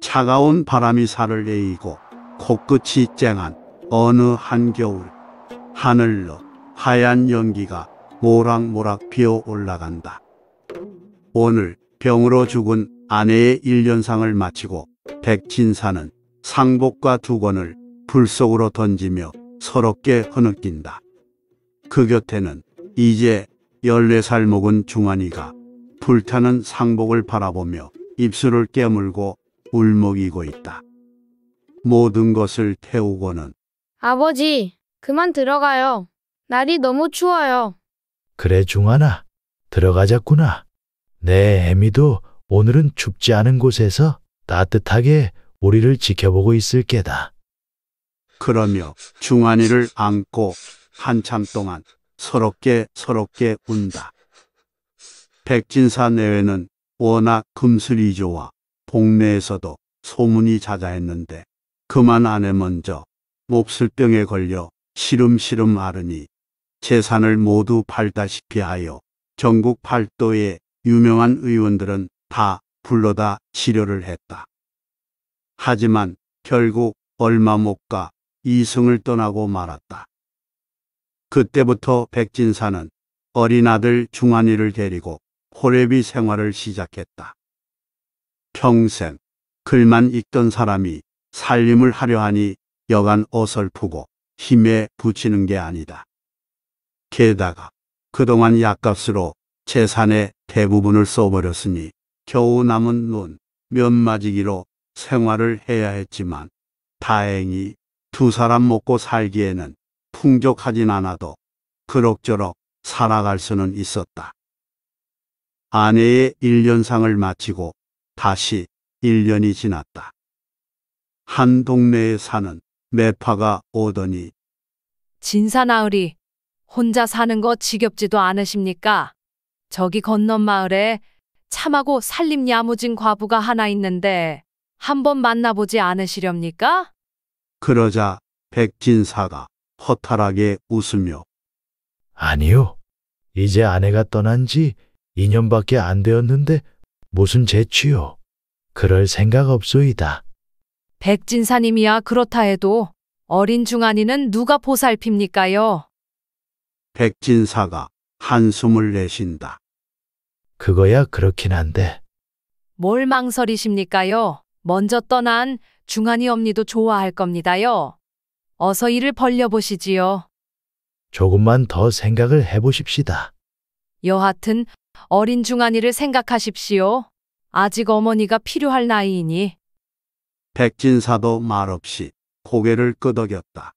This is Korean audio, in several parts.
차가운 바람이 살을 에이고 코끝이 쨍한 어느 한겨울 하늘로 하얀 연기가 모락모락 피어 올라간다. 오늘 병으로 죽은 아내의 일년상을 마치고 백진사는 상복과 두건을 불 속으로 던지며 서럽게 흐느낀다. 그 곁에는 이제 14살 먹은 중환이가 불타는 상복을 바라보며 입술을 깨물고 울먹이고 있다. 모든 것을 태우고는 아버지, 그만 들어가요. 날이 너무 추워요. 그래, 중하나. 들어가자꾸나. 내 애미도 오늘은 춥지 않은 곳에서 따뜻하게 우리를 지켜보고 있을 게다. 그러며 중환이를 안고 한참 동안 서럽게 서럽게 운다. 백진사 내외는 워낙 금슬이조와 동네에서도 소문이 자자했는데 그만 아내 먼저 몹쓸 병에 걸려 시름시름 앓으니 재산을 모두 팔다시피 하여 전국 팔도의 유명한 의원들은 다 불러다 치료를 했다. 하지만 결국 얼마 못 가 이승을 떠나고 말았다. 그때부터 백진사는 어린 아들 중환이를 데리고 호래비 생활을 시작했다. 평생 글만 읽던 사람이 살림을 하려 하니 여간 어설프고 힘에 부치는 게 아니다. 게다가 그동안 약값으로 재산의 대부분을 써버렸으니 겨우 남은 눈 면마지기로 생활을 해야 했지만 다행히 두 사람 먹고 살기에는 풍족하진 않아도 그럭저럭 살아갈 수는 있었다. 아내의 1년상을 마치고 다시 1년이 지났다. 한 동네에 사는 매파가 오더니 진사나으리, 혼자 사는 거 지겹지도 않으십니까? 저기 건넌 마을에 참하고 살림 야무진 과부가 하나 있는데 한번 만나보지 않으시렵니까? 그러자 백진사가 허탈하게 웃으며 아니요. 이제 아내가 떠난 지 2년밖에 안 되었는데 무슨 재취요. 그럴 생각 없소이다. 백진사님이야 그렇다 해도 어린 중환이는 누가 보살핍니까요? 백진사가 한숨을 내쉰다. 그거야 그렇긴 한데 뭘 망설이십니까요? 먼저 떠난 중환이 엄니도 좋아할 겁니다요. 어서 일을 벌려보시지요. 조금만 더 생각을 해보십시다. 여하튼 어린 중환이를 생각하십시오. 아직 어머니가 필요할 나이이니 백진사도 말없이 고개를 끄덕였다.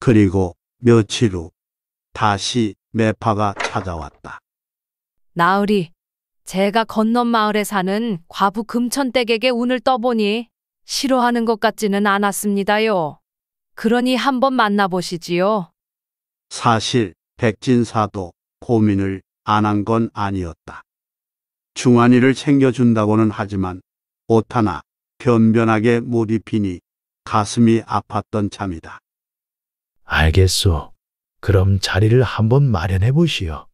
그리고 며칠 후 다시 매파가 찾아왔다. 나으리, 제가 건넌 마을에 사는 과부 금천댁에게 운을 떠보니 싫어하는 것 같지는 않았습니다요. 그러니 한번 만나보시지요. 사실 백진사도 고민을 안 한 건 아니었다. 중환이를 챙겨준다고는 하지만 옷 하나 변변하게 못 입히니 가슴이 아팠던 참이다. 알겠소. 그럼 자리를 한번 마련해 보시오.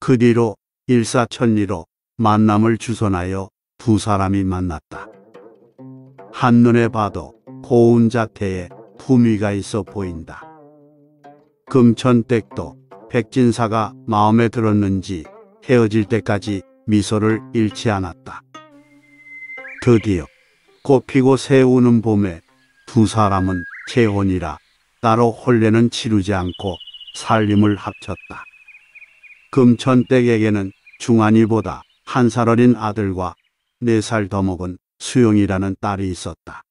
그 뒤로 일사천리로 만남을 주선하여 두 사람이 만났다. 한눈에 봐도 고운 자태에 품위가 있어 보인다. 금천댁도 백진사가 마음에 들었는지 헤어질 때까지 미소를 잃지 않았다. 드디어 꽃피고 새우는 봄에 두 사람은 재혼이라 따로 혼례는 치르지 않고 살림을 합쳤다. 금천댁에게는 중환이보다 한 살 어린 아들과 네 살 더 먹은 수영이라는 딸이 있었다.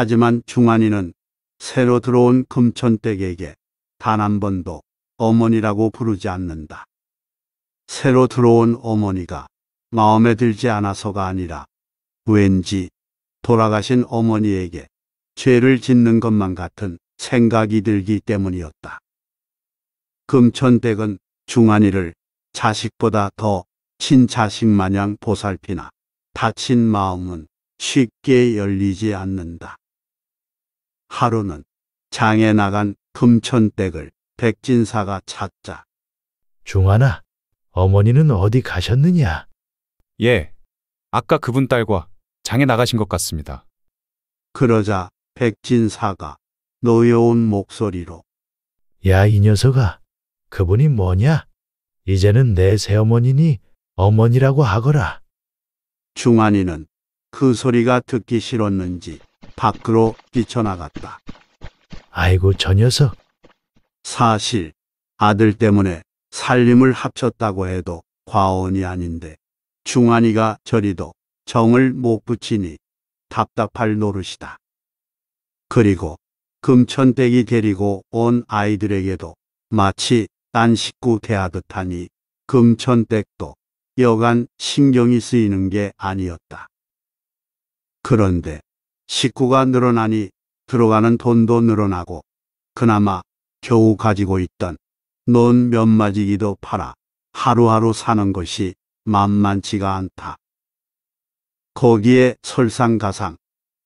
하지만 중환이는 새로 들어온 금천댁에게 단 한 번도 어머니라고 부르지 않는다. 새로 들어온 어머니가 마음에 들지 않아서가 아니라 왠지 돌아가신 어머니에게 죄를 짓는 것만 같은 생각이 들기 때문이었다. 금천댁은 중환이를 자식보다 더 친자식 마냥 보살피나 다친 마음은 쉽게 열리지 않는다. 하루는 장에 나간 금천댁을 백진사가 찾자 중하나, 어머니는 어디 가셨느냐? 예. 아까 그분 딸과 장에 나가신 것 같습니다. 그러자 백진사가 노여운 목소리로 야, 이 녀석아. 그분이 뭐냐? 이제는 내 새어머니니 어머니라고 하거라. 중환이는 그 소리가 듣기 싫었는지 밖으로 뛰쳐나갔다. 아이고, 저 녀석. 사실 아들 때문에 살림을 합쳤다고 해도 과언이 아닌데 중환이가 저리도 정을 못 붙이니 답답할 노릇이다. 그리고 금천댁이 데리고 온 아이들에게도 마치 딴 식구 대하듯 하니 금천댁도 여간 신경이 쓰이는 게 아니었다. 그런데 식구가 늘어나니 들어가는 돈도 늘어나고 그나마 겨우 가지고 있던 논 몇 마지기도 팔아 하루하루 사는 것이 만만치가 않다. 거기에 설상가상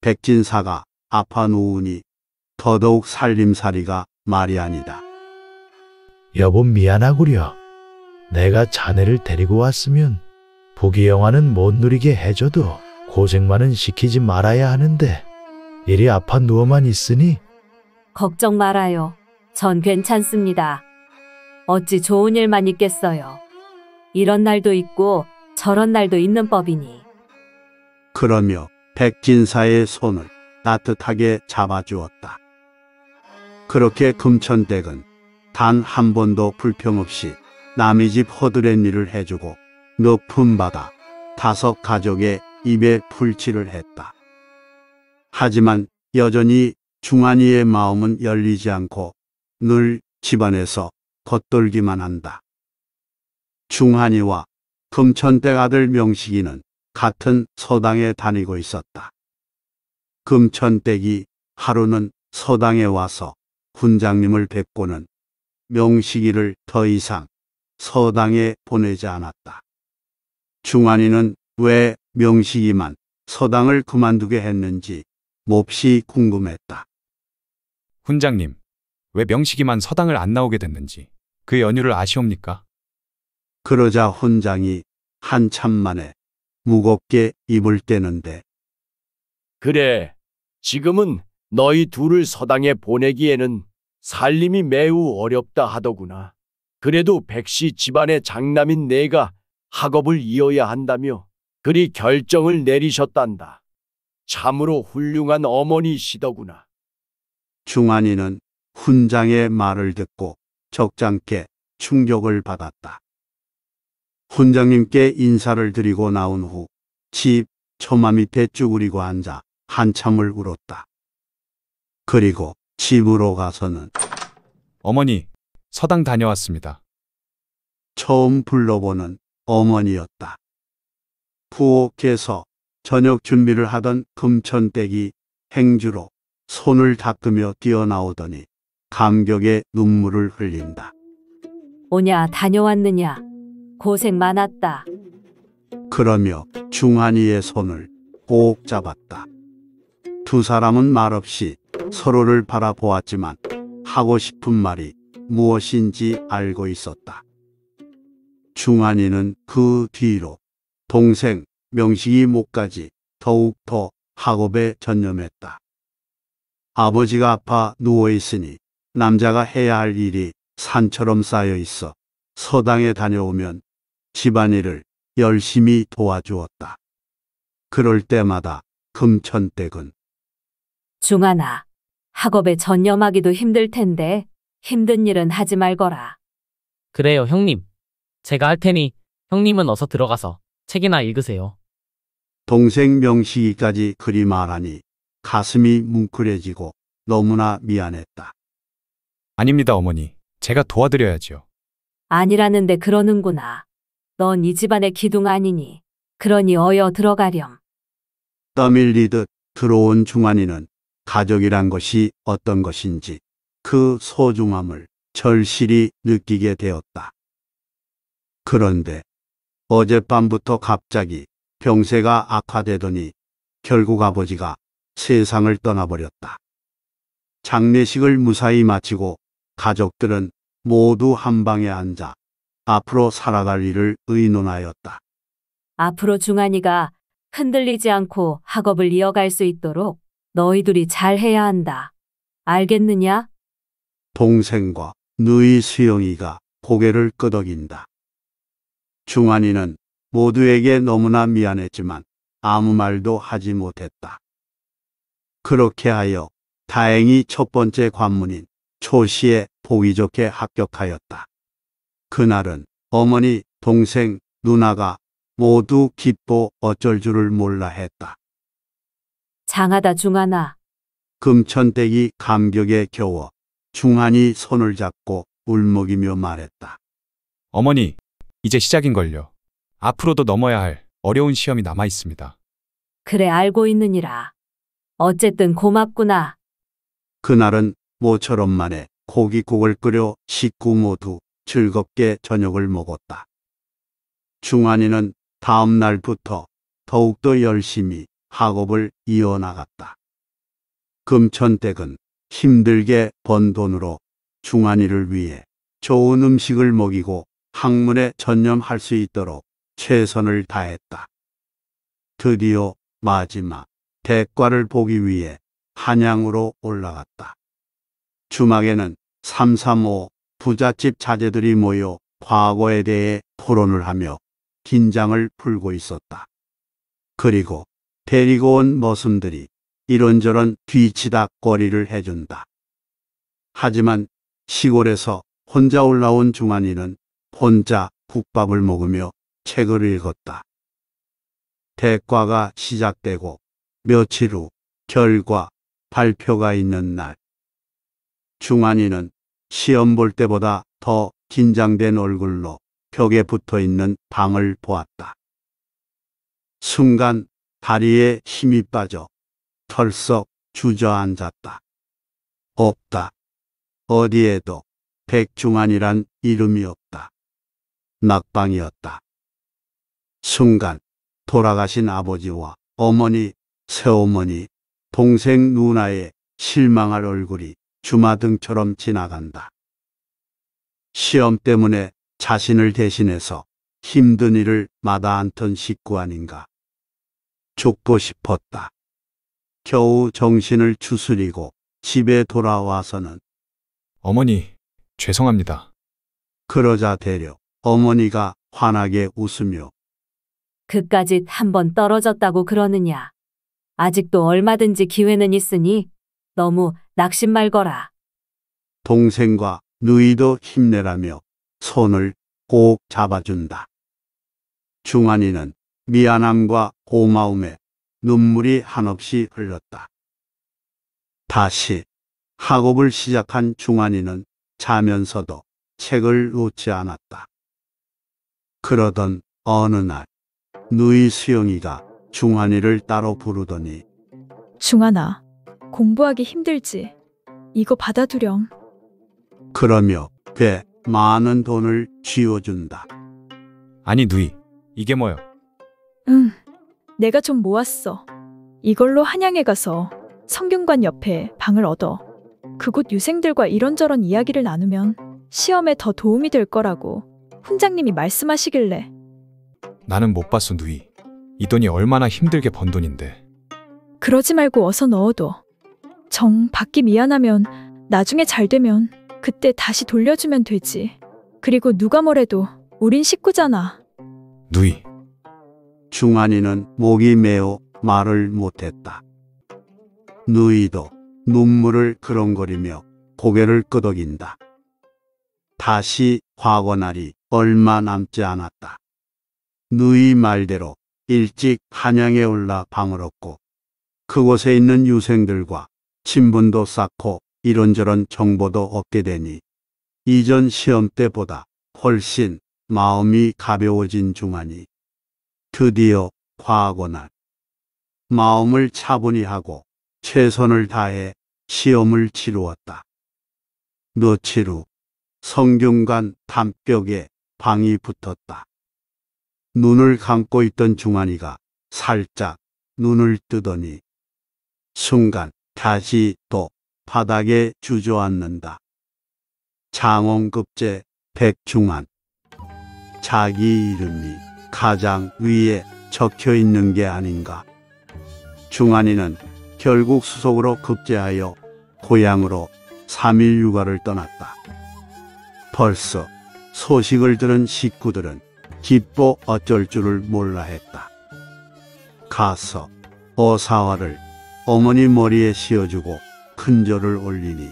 백진사가 아파 누우니 더더욱 살림살이가 말이 아니다. 여보 미안하구려. 내가 자네를 데리고 왔으면 부귀 영화는 못 누리게 해줘도 고생만은 시키지 말아야 하는데 이리 아파 누워만 있으니 걱정 말아요. 전 괜찮습니다. 어찌 좋은 일만 있겠어요. 이런 날도 있고 저런 날도 있는 법이니. 그러며 백진사의 손을 따뜻하게 잡아주었다. 그렇게 금천댁은 단 한 번도 불평 없이 남의 집 허드렛 일을 해주고 높은 바다 다섯 가족의 입에 풀칠을 했다. 하지만 여전히 중환이의 마음은 열리지 않고 늘 집안에서 겉돌기만 한다. 중환이와 금천댁 아들 명식이는 같은 서당에 다니고 있었다. 금천댁이 하루는 서당에 와서 훈장님을 뵙고는 명식이를 더 이상 서당에 보내지 않았다. 중환이는 왜 명식이만 서당을 그만두게 했는지 몹시 궁금했다. 훈장님, 왜 명식이만 서당을 안 나오게 됐는지 그 연유를 아시옵니까? 그러자 훈장이 한참 만에 무겁게 입을 떼는데 그래, 지금은 너희 둘을 서당에 보내기에는 살림이 매우 어렵다 하더구나. 그래도 백씨 집안의 장남인 내가 학업을 이어야 한다며 그리 결정을 내리셨단다. 참으로 훌륭한 어머니시더구나. 중환이는 훈장의 말을 듣고 적잖게 충격을 받았다. 훈장님께 인사를 드리고 나온 후 집 처마 밑에 쭈그리고 앉아 한참을 울었다. 그리고 집으로 가서는 어머니, 서당 다녀왔습니다. 처음 불러보는 어머니였다. 부엌에서 저녁 준비를 하던 금천댁이 행주로 손을 닦으며 뛰어나오더니 감격의 눈물을 흘린다. 오냐, 다녀왔느냐. 고생 많았다. 그러며 중환이의 손을 꼭 잡았다. 두 사람은 말없이 서로를 바라보았지만 하고 싶은 말이 무엇인지 알고 있었다. 중환이는 그 뒤로 동생 명식이 목까지 더욱 더 학업에 전념했다. 아버지가 아파 누워 있으니 남자가 해야 할 일이 산처럼 쌓여 있어 서당에 다녀오면 집안일을 열심히 도와주었다. 그럴 때마다 금천댁은 중하나, 학업에 전념하기도 힘들 텐데 힘든 일은 하지 말거라. 그래요, 형님. 제가 할 테니 형님은 어서 들어가서 책이나 읽으세요. 동생 명식이까지 그리 말하니 가슴이 뭉클해지고 너무나 미안했다. 아닙니다, 어머니. 제가 도와드려야지요. 아니라는데 그러는구나. 넌 이 집안의 기둥 아니니. 그러니 어여 들어가렴. 떠밀리듯 들어온 중환이는 가족이란 것이 어떤 것인지 그 소중함을 절실히 느끼게 되었다. 그런데 어젯밤부터 갑자기 병세가 악화되더니 결국 아버지가 세상을 떠나버렸다. 장례식을 무사히 마치고 가족들은 모두 한 방에 앉아 앞으로 살아갈 일을 의논하였다. 앞으로 중환이가 흔들리지 않고 학업을 이어갈 수 있도록 너희들이 잘 해야 한다. 알겠느냐? 동생과 누이 수영이가 고개를 끄덕인다. 중환이는 모두에게 너무나 미안했지만 아무 말도 하지 못했다. 그렇게 하여 다행히 첫 번째 관문인 초시에 보기 좋게 합격하였다. 그날은 어머니, 동생, 누나가 모두 기뻐 어쩔 줄을 몰라 했다. 장하다 중환아. 금천댁이 감격에 겨워 중한이 손을 잡고 울먹이며 말했다. 어머니, 이제 시작인걸요. 앞으로도 넘어야 할 어려운 시험이 남아 있습니다. 그래 알고 있느니라. 어쨌든 고맙구나. 그날은 모처럼 만에 고깃국을 끓여 식구 모두 즐겁게 저녁을 먹었다. 중환이는 다음 날부터 더욱더 열심히 학업을 이어나갔다. 금천댁은 힘들게 번 돈으로 중환이를 위해 좋은 음식을 먹이고 학문에 전념할 수 있도록 최선을 다했다. 드디어 마지막 대과를 보기 위해 한양으로 올라갔다. 주막에는 삼삼오 부잣집 자제들이 모여 과거에 대해 토론을 하며 긴장을 풀고 있었다. 그리고 데리고 온 머슴들이 이런저런 뒤치다거리를 해준다. 하지만 시골에서 혼자 올라온 중환이는 혼자 국밥을 먹으며 책을 읽었다. 대과가 시작되고 며칠 후 결과 발표가 있는 날. 중환이는 시험 볼 때보다 더 긴장된 얼굴로 벽에 붙어 있는 방을 보았다. 순간 다리에 힘이 빠져 털썩 주저앉았다. 없다. 어디에도 백중환이란 이름이 없다. 낙방이었다. 순간 돌아가신 아버지와 어머니, 새어머니, 동생 누나의 실망할 얼굴이 주마등처럼 지나간다. 시험 때문에 자신을 대신해서 힘든 일을 마다않던 식구 아닌가. 죽고 싶었다. 겨우 정신을 추스리고 집에 돌아와서는 어머니, 죄송합니다. 그러자 되려 어머니가 환하게 웃으며 그까짓 한번 떨어졌다고 그러느냐. 아직도 얼마든지 기회는 있으니 너무 낙심 말거라. 동생과 누이도 힘내라며 손을 꼭 잡아준다. 중환이는 미안함과 고마움에 눈물이 한없이 흘렀다. 다시 학업을 시작한 중환이는 자면서도 책을 놓지 않았다. 그러던 어느 날 누이 수영이가 중환이를 따로 부르더니 중하나, 공부하기 힘들지. 이거 받아두렴. 그러며 꽤 많은 돈을 쥐어준다. 아니, 누이. 이게 뭐요? 응, 내가 좀 모았어. 이걸로 한양에 가서 성균관 옆에 방을 얻어. 그곳 유생들과 이런저런 이야기를 나누면 시험에 더 도움이 될 거라고 훈장님이 말씀하시길래 나는 못 봤어, 누이. 이 돈이 얼마나 힘들게 번 돈인데. 그러지 말고 어서 넣어둬. 정 받기 미안하면 나중에 잘 되면 그때 다시 돌려주면 되지. 그리고 누가 뭐래도 우린 식구잖아. 누이, 중환이는 목이 메어 말을 못했다. 누이도 눈물을 그렁거리며 고개를 끄덕인다. 다시 과거 날이 얼마 남지 않았다. 누이 말대로 일찍 한양에 올라 방을 얻고 그곳에 있는 유생들과 친분도 쌓고 이런저런 정보도 얻게 되니 이전 시험 때보다 훨씬 마음이 가벼워진 중환이 드디어 과거 날 마음을 차분히 하고 최선을 다해 시험을 치루었다. 며칠 후 성균관 담벽에 방이 붙었다. 눈을 감고 있던 중환이가 살짝 눈을 뜨더니 순간 다시 또 바닥에 주저앉는다. 장원급제 백중환 자기 이름이 가장 위에 적혀 있는 게 아닌가. 중환이는 결국 수속으로 급제하여 고향으로 3일 휴가를 떠났다. 벌써 소식을 들은 식구들은 기뻐 어쩔 줄을 몰라 했다. 가서 어사화를 어머니 머리에 씌워주고 큰절을 올리니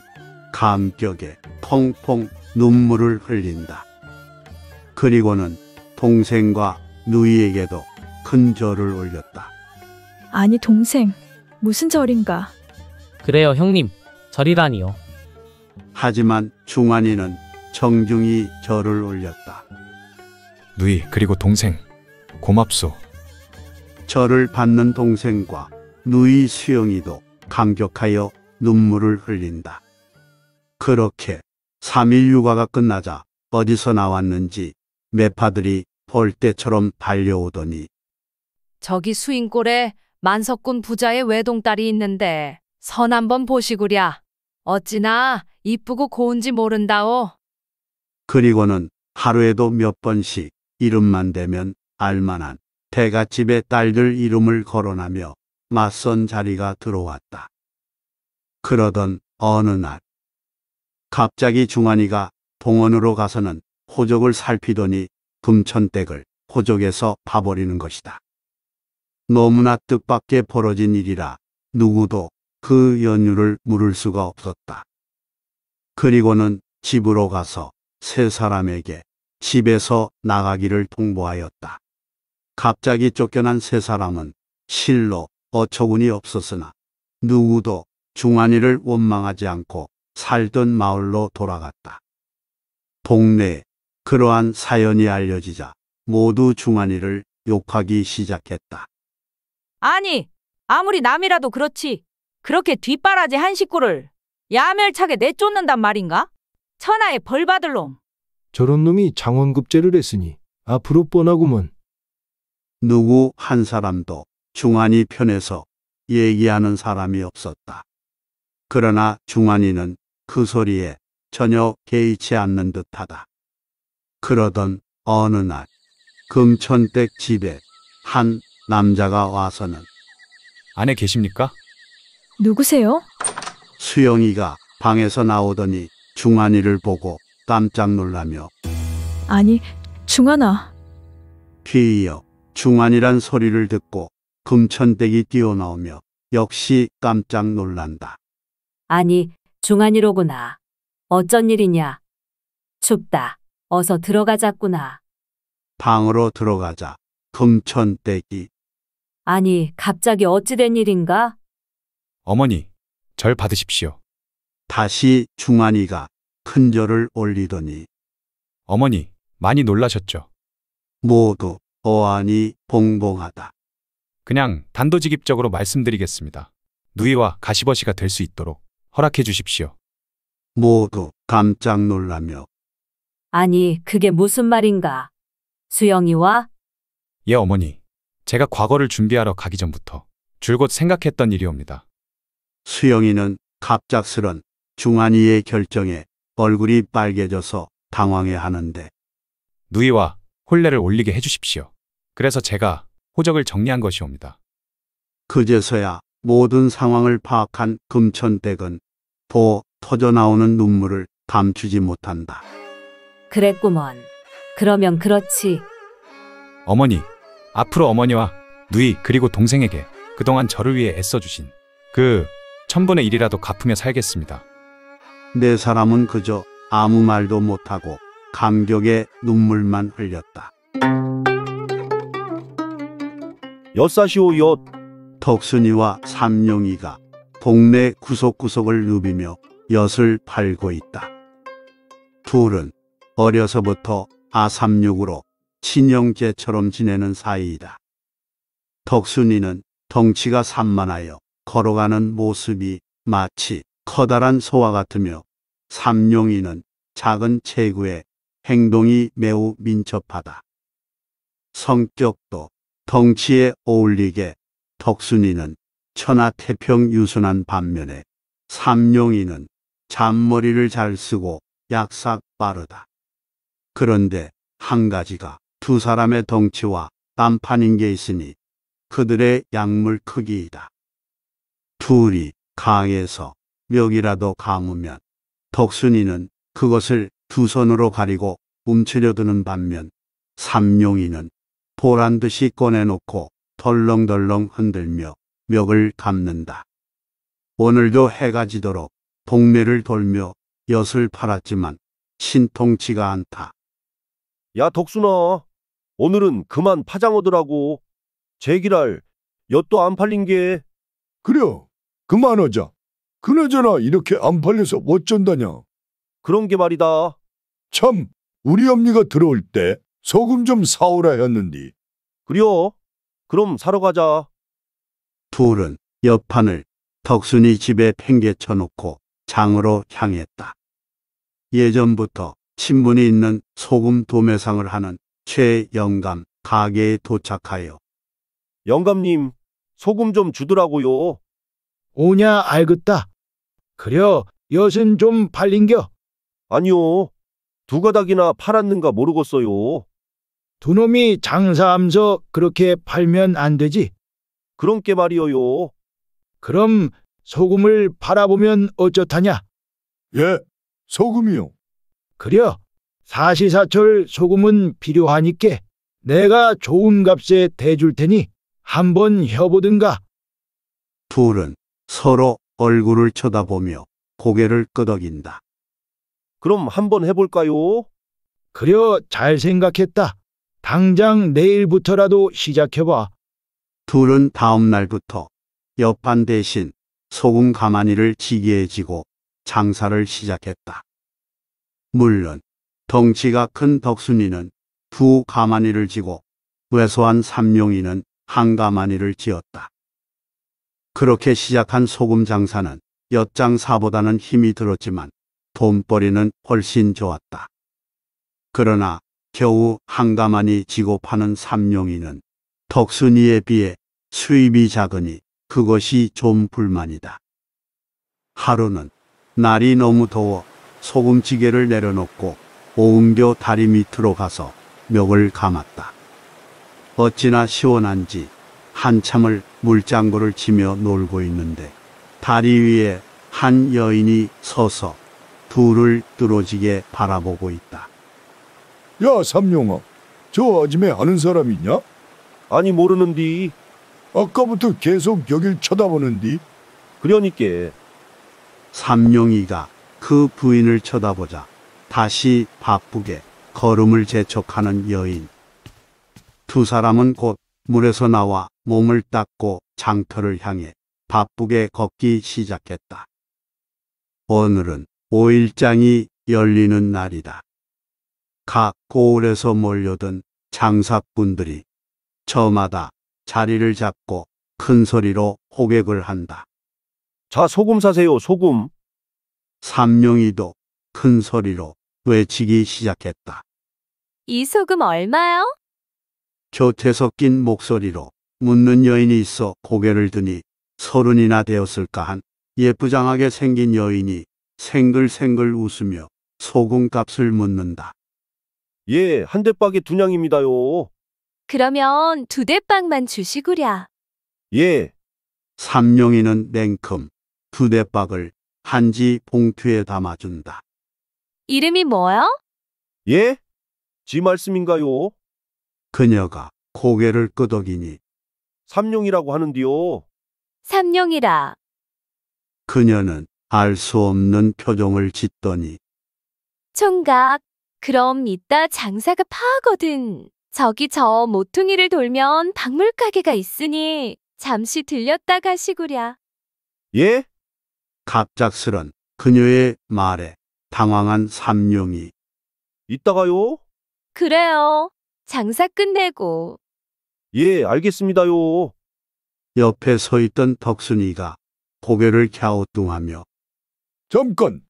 감격에 펑펑 눈물을 흘린다. 그리고는 동생과 누이에게도 큰 절을 올렸다. 아니, 동생. 무슨 절인가? 그래요, 형님. 절이라니요. 하지만 중환이는 정중히 절을 올렸다. 누이 그리고 동생 고맙소. 절을 받는 동생과 누이 수영이도 감격하여 눈물을 흘린다. 그렇게 3일 휴가가 끝나자 어디서 나왔는지 매파들이 벌떼처럼 달려오더니 저기 수인골에 만석군 부자의 외동딸이 있는데 선 한번 보시구랴. 어찌나 이쁘고 고운지 모른다오. 그리고는 하루에도 몇 번씩 이름만 대면 알만한 대갓집의 딸들 이름을 거론하며 맞선 자리가 들어왔다. 그러던 어느 날 갑자기 중환이가 동원으로 가서는 호적을 살피더니 금천댁을 호적에서 봐버리는 것이다. 너무나 뜻밖의 벌어진 일이라 누구도 그 연유를 물을 수가 없었다. 그리고는 집으로 가서 세 사람에게 집에서 나가기를 통보하였다. 갑자기 쫓겨난 세 사람은 실로 어처구니 없었으나 누구도 중환이를 원망하지 않고 살던 마을로 돌아갔다. 동네에 그러한 사연이 알려지자 모두 중환이를 욕하기 시작했다. 아니, 아무리 남이라도 그렇지. 그렇게 뒷바라지 한 식구를 야멸차게 내쫓는단 말인가? 천하에 벌 받을 놈. 저런 놈이 장원급제를 했으니 앞으로 뻔하구먼. 누구 한 사람도 중환이 편에서 얘기하는 사람이 없었다. 그러나 중환이는 그 소리에 전혀 개의치 않는 듯하다. 그러던 어느 날 금천댁 집에 한 남자가 와서는 안에 계십니까? 누구세요? 수영이가 방에서 나오더니 중환이를 보고 깜짝 놀라며 아니, 중환아. 뒤이어 중환이란 소리를 듣고 금천댁이 뛰어나오며 역시 깜짝 놀란다. 아니, 중환이로구나. 어쩐 일이냐? 춥다. 어서 들어가자꾸나. 방으로 들어가자 금천댁이 아니, 갑자기 어찌된 일인가? 어머니 절 받으십시오. 다시 중환이가 큰절을 올리더니 어머니 많이 놀라셨죠? 모두 어안이 봉봉하다. 그냥 단도직입적으로 말씀드리겠습니다. 누이와 가시버시가 될 수 있도록 허락해 주십시오. 모두 깜짝 놀라며 아니, 그게 무슨 말인가? 수영이와? 예 어머니, 제가 과거를 준비하러 가기 전부터 줄곧 생각했던 일이옵니다. 수영이는 갑작스런 중환이의 결정에 얼굴이 빨개져서 당황해 하는데 누이와 혼례를 올리게 해주십시오. 그래서 제가 호적을 정리한 것이옵니다. 그제서야 모든 상황을 파악한 금천댁은 보 터져 나오는 눈물을 감추지 못한다. 그랬구먼. 그러면 그렇지. 어머니, 앞으로 어머니와 누이 그리고 동생에게 그동안 저를 위해 애써주신 그 천분의 일이라도 갚으며 살겠습니다. 네 사람은 그저 아무 말도 못하고 감격의 눈물만 흘렸다. 여사시오 여 덕순이와 삼룡이가 동네 구석구석을 누비며 엿을 팔고 있다. 둘은 어려서부터 아삼육으로 친형제처럼 지내는 사이이다. 덕순이는 덩치가 산만하여 걸어가는 모습이 마치 커다란 소와 같으며 삼룡이는 작은 체구에 행동이 매우 민첩하다. 성격도 덩치에 어울리게 덕순이는 천하태평 유순한 반면에 삼룡이는 잔머리를 잘 쓰고 약삭 빠르다. 그런데 한 가지가 두 사람의 덩치와 딴판인 게 있으니 그들의 약물 크기이다. 둘이 강에서 멱이라도 감으면 덕순이는 그것을 두 손으로 가리고 움츠려 드는 반면 삼룡이는 보란 듯이 꺼내놓고 덜렁덜렁 흔들며 멱을 감는다. 오늘도 해가 지도록 동네를 돌며 엿을 팔았지만 신통치가 않다. 야, 덕순아. 오늘은 그만 파장오더라고. 제기랄, 엿도 안 팔린 게. 그래, 그만하자. 그나저나 이렇게 안 팔려서 어쩐다냐. 그런 게 말이다. 참, 우리 엄니가 들어올 때 소금 좀 사오라 했는디. 그려. 그럼 사러 가자. 둘은 옆판을 덕순이 집에 팽개쳐 놓고 장으로 향했다. 예전부터 친분이 있는 소금 도매상을 하는 최영감 가게에 도착하여 영감님, 소금 좀 주더라고요. 오냐 알겠다. 그려 엿은 좀 팔린겨. 아니요. 두 가닥이나 팔았는가 모르겠어요. 두 놈이 장사하면서 그렇게 팔면 안 되지. 그런 게 말이여요. 그럼 소금을 팔아보면 어쩌다냐? 예, 소금이요. 그려 사시사철 소금은 필요하니께 내가 좋은 값에 대줄 테니 한번 해보든가. 둘은 서로 얼굴을 쳐다보며 고개를 끄덕인다. 그럼 한번 해볼까요? 그려 잘 생각했다. 당장 내일부터라도 시작해봐. 둘은 다음 날부터 옆판 대신 소금 가마니를 지게에 지고 장사를 시작했다. 물론 덩치가 큰 덕순이는 두 가마니를 지고 왜소한 삼룡이는 한 가마니를 지었다. 그렇게 시작한 소금 장사는 엿장사보다는 힘이 들었지만 돈벌이는 훨씬 좋았다. 그러나 겨우 한 가마니 지고 파는 삼룡이는 덕순이에 비해 수입이 작으니 그것이 좀 불만이다. 하루는 날이 너무 더워 소금찌개를 내려놓고 오은교 다리 밑으로 가서 멱을 감았다. 어찌나 시원한지 한참을 물장구를 치며 놀고 있는데 다리 위에 한 여인이 서서 둘을 뚫어지게 바라보고 있다. 야, 삼룡아. 저 아줌매 아는 사람 있냐? 아니 모르는디. 아까부터 계속 여길 쳐다보는디. 그러니께 삼룡이가 그 부인을 쳐다보자 다시 바쁘게 걸음을 재촉하는 여인. 두 사람은 곧 물에서 나와 몸을 닦고 장터를 향해 바쁘게 걷기 시작했다. 오늘은 오일장이 열리는 날이다. 각 고을에서 몰려든 장사꾼들이 저마다 자리를 잡고 큰 소리로 호객을 한다. 자 소금 사세요 소금. 삼룡이도 큰 소리로 외치기 시작했다. 이 소금 얼마요? 곁에 섞인 목소리로 묻는 여인이 있어 고개를 드니 서른이나 되었을까 한 예쁘장하게 생긴 여인이 생글생글 웃으며 소금값을 묻는다. 예, 한 대박에 두 냥입니다요. 그러면 두 대빵만 주시구랴. 예, 삼룡이는 냉큼 두 대박을 한지 봉투에 담아준다. 이름이 뭐요? 예? 지 말씀인가요? 그녀가 고개를 끄덕이니 삼룡이라고 하는디요. 삼룡이라. 그녀는 알 수 없는 표정을 짓더니 총각. 그럼 이따 장사가 파하거든. 저기 저 모퉁이를 돌면 박물 가게가 있으니 잠시 들렸다 가시구랴. 예? 갑작스런 그녀의 말에 당황한 삼룡이 이따가요? 그래요. 장사 끝내고. 예, 알겠습니다요. 옆에 서 있던 덕순이가 고개를 갸우뚱하며 잠깐.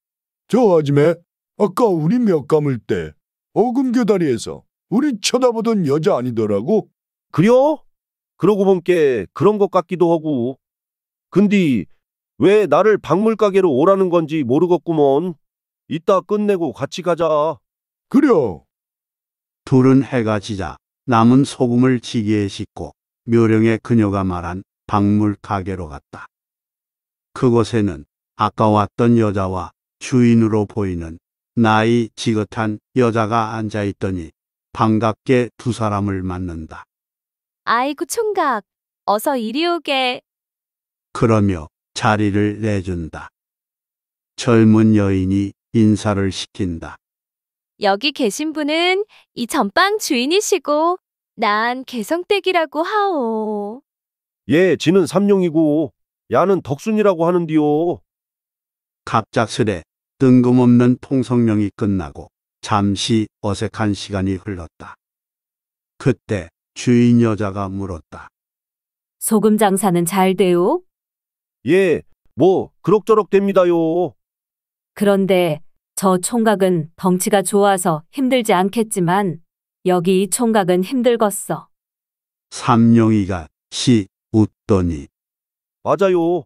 저 아줌매 아까 우리 몇 감을 때 어금교 다리에서 우리 쳐다보던 여자 아니더라고? 그려? 그러고 본게 그런 것 같기도 하고. 근데 왜 나를 박물 가게로 오라는 건지 모르겠구먼. 이따 끝내고 같이 가자. 그려. 둘은 해가 지자 남은 소금을 지게에 싣고 묘령의 그녀가 말한 박물 가게로 갔다. 그곳에는 아까 왔던 여자와 주인으로 보이는 나이 지긋한 여자가 앉아 있더니 반갑게 두 사람을 만난다. 아이고 총각, 어서 이리 오게. 그러며 자리를 내준다. 젊은 여인이 인사를 시킨다. 여기 계신 분은 이 전방 주인이시고 난 개성댁이라고 하오. 예, 지는 삼룡이고 야는 덕순이라고 하는디요. 갑작스레 뜬금없는 통성명이 끝나고 잠시 어색한 시간이 흘렀다. 그때 주인 여자가 물었다. 소금 장사는 잘 돼요? 예, 뭐 그럭저럭 됩니다요. 그런데 저 총각은 덩치가 좋아서 힘들지 않겠지만 여기 이 총각은 힘들겠어. 삼룡이가 시 웃더니 맞아요.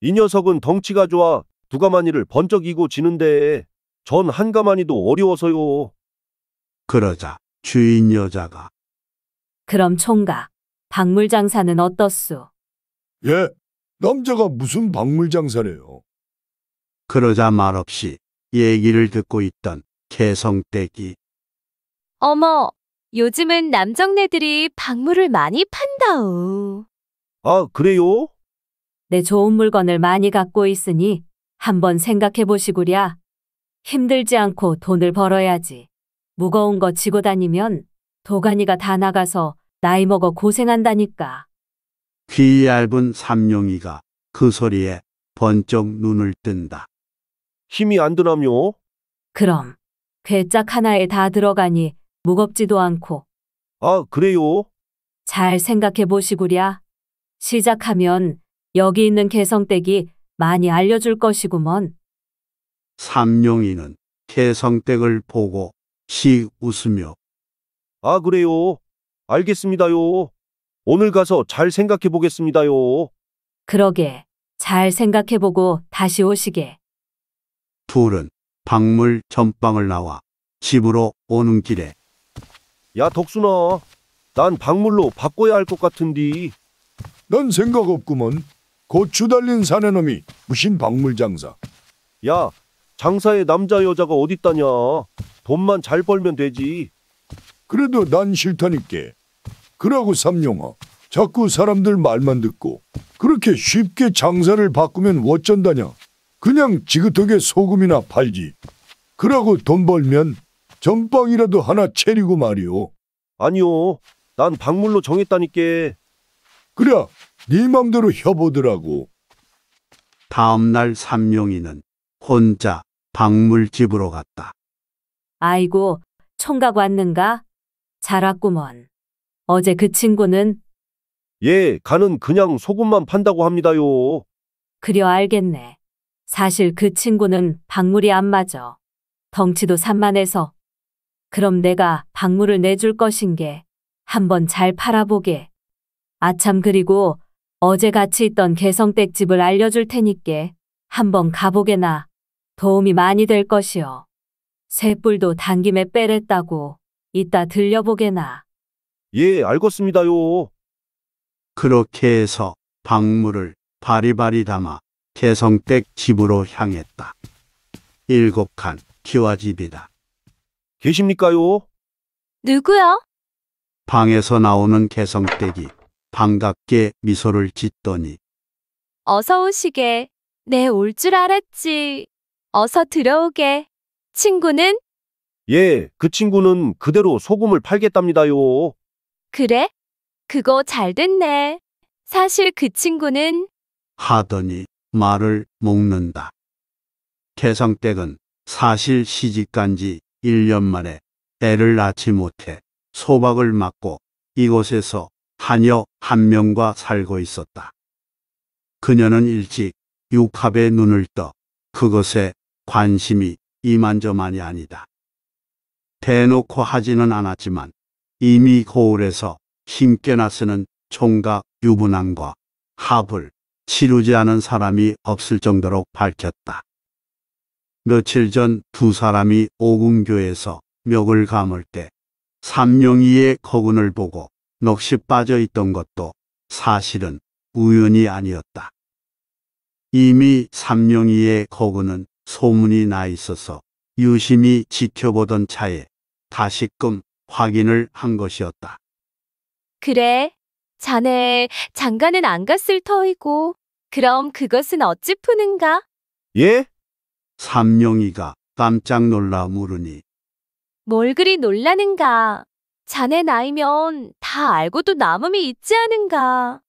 이 녀석은 덩치가 좋아 두 가마니를 번쩍 이고 지는데 전 한 가마니도 어려워서요. 그러자 주인 여자가 그럼 총각, 박물 장사는 어떻소? 예, 남자가 무슨 박물 장사래요. 그러자 말없이 얘기를 듣고 있던 개성댁이 어머, 요즘은 남정네들이 박물을 많이 판다우. 아, 그래요? 내 좋은 물건을 많이 갖고 있으니 한번 생각해 보시구랴. 힘들지 않고 돈을 벌어야지. 무거운 거 지고 다니면 도가니가 다 나가서 나이 먹어 고생한다니까. 귀 얇은 삼룡이가 그 소리에 번쩍 눈을 뜬다. 힘이 안 드나요? 그럼 괴짝 하나에 다 들어가니 무겁지도 않고 아, 그래요? 잘 생각해 보시구랴. 시작하면 여기 있는 개성댁이 많이 알려줄 것이구먼. 삼룡이는 개성댁을 보고 시 웃으며 아, 그래요. 알겠습니다요. 오늘 가서 잘 생각해 보겠습니다요. 그러게 잘 생각해 보고 다시 오시게. 둘은 박물 전방을 나와 집으로 오는 길에 야, 덕순아. 난 박물로 바꿔야 할 것 같은디. 난 생각 없구먼. 고추 달린 사내놈이 무슨 박물 장사. 야, 장사에 남자 여자가 어딨다냐. 돈만 잘 벌면 되지. 그래도 난 싫다니까. 그러고 삼룡아, 자꾸 사람들 말만 듣고 그렇게 쉽게 장사를 바꾸면 어쩐다냐. 그냥 지긋하게 소금이나 팔지. 그러고 돈 벌면 전빵이라도 하나 차리고 말이오. 아니요. 난 박물로 정했다니까. 그래, 네 맘대로 해보더라고. 다음 날 삼룡이는 혼자 박물집으로 갔다. 아이고, 총각 왔는가? 잘 왔구먼. 어제 그 친구는 예, 가는 그냥 소금만 판다고 합니다요. 그려 알겠네. 사실 그 친구는 박물이 안 맞아. 덩치도 산만해서. 그럼 내가 박물을 내줄 것인 게 한번 잘 팔아보게. 아참 그리고 어제 같이 있던 개성댁 집을 알려줄 테니께 한번 가보게나. 도움이 많이 될 것이요. 쇠뿔도 당김에 빼랬다고 이따 들려보게나. 예, 알겠습니다요. 그렇게 해서 박물을 바리바리 담아 개성댁 집으로 향했다. 일곱 칸 기와집이다. 계십니까요? 누구요? 방에서 나오는 개성댁이 반갑게 미소를 짓더니 어서 오시게. 내올줄 알았지. 어서 들어오게. 친구는? 예, 그 친구는 그대로 소금을 팔겠답니다요. 그래? 그거 잘 됐네. 사실 그 친구는 하더니 말을 묶는다. 개성댁은 사실 시집간 지 1년 만에 애를 낳지 못해 소박을 맞고 이곳에서 하녀 한 명과 살고 있었다. 그녀는 일찍 육합에 눈을 떠 그것에 관심이 이만저만이 아니다. 대놓고 하지는 않았지만 이미 거울에서 힘께나 쓰는 총각 유분함과 합을 치르지 않은 사람이 없을 정도로 밝혔다. 며칠 전 두 사람이 오금교에서 멱을 감을 때 삼룡이의 거군을 보고 넋이 빠져 있던 것도 사실은 우연이 아니었다. 이미 삼룡이의 거군은 소문이 나 있어서 유심히 지켜보던 차에 다시금 확인을 한 것이었다. 그래. 자네 장가는 안 갔을 터이고. 그럼 그것은 어찌 푸는가? 예? 삼룡이가 깜짝 놀라 물으니 뭘 그리 놀라는가? 자네 나이면 다 알고도 남음이 있지 않은가?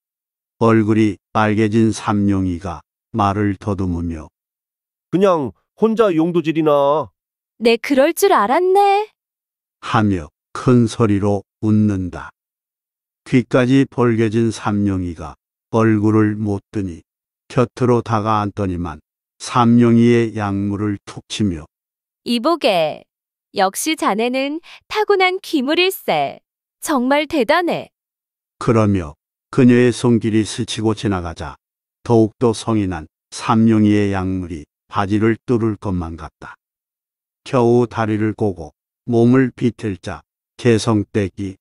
얼굴이 빨개진 삼룡이가 말을 더듬으며 그냥 혼자 용도질이나. 내 그럴 줄 알았네. 하며 큰 소리로 웃는다. 귀까지 벌개진 삼룡이가 얼굴을 못 뜨니 곁으로 다가앉더니만 삼룡이의 양물을 툭 치며 이보게. 역시 자네는 타고난 귀물일세. 정말 대단해. 그러며 그녀의 손길이 스치고 지나가자 더욱더 성이 난 삼룡이의 양물이 바지를 뚫을 것만 같다. 겨우 다리를 꼬고 몸을 비틀자 개성떼기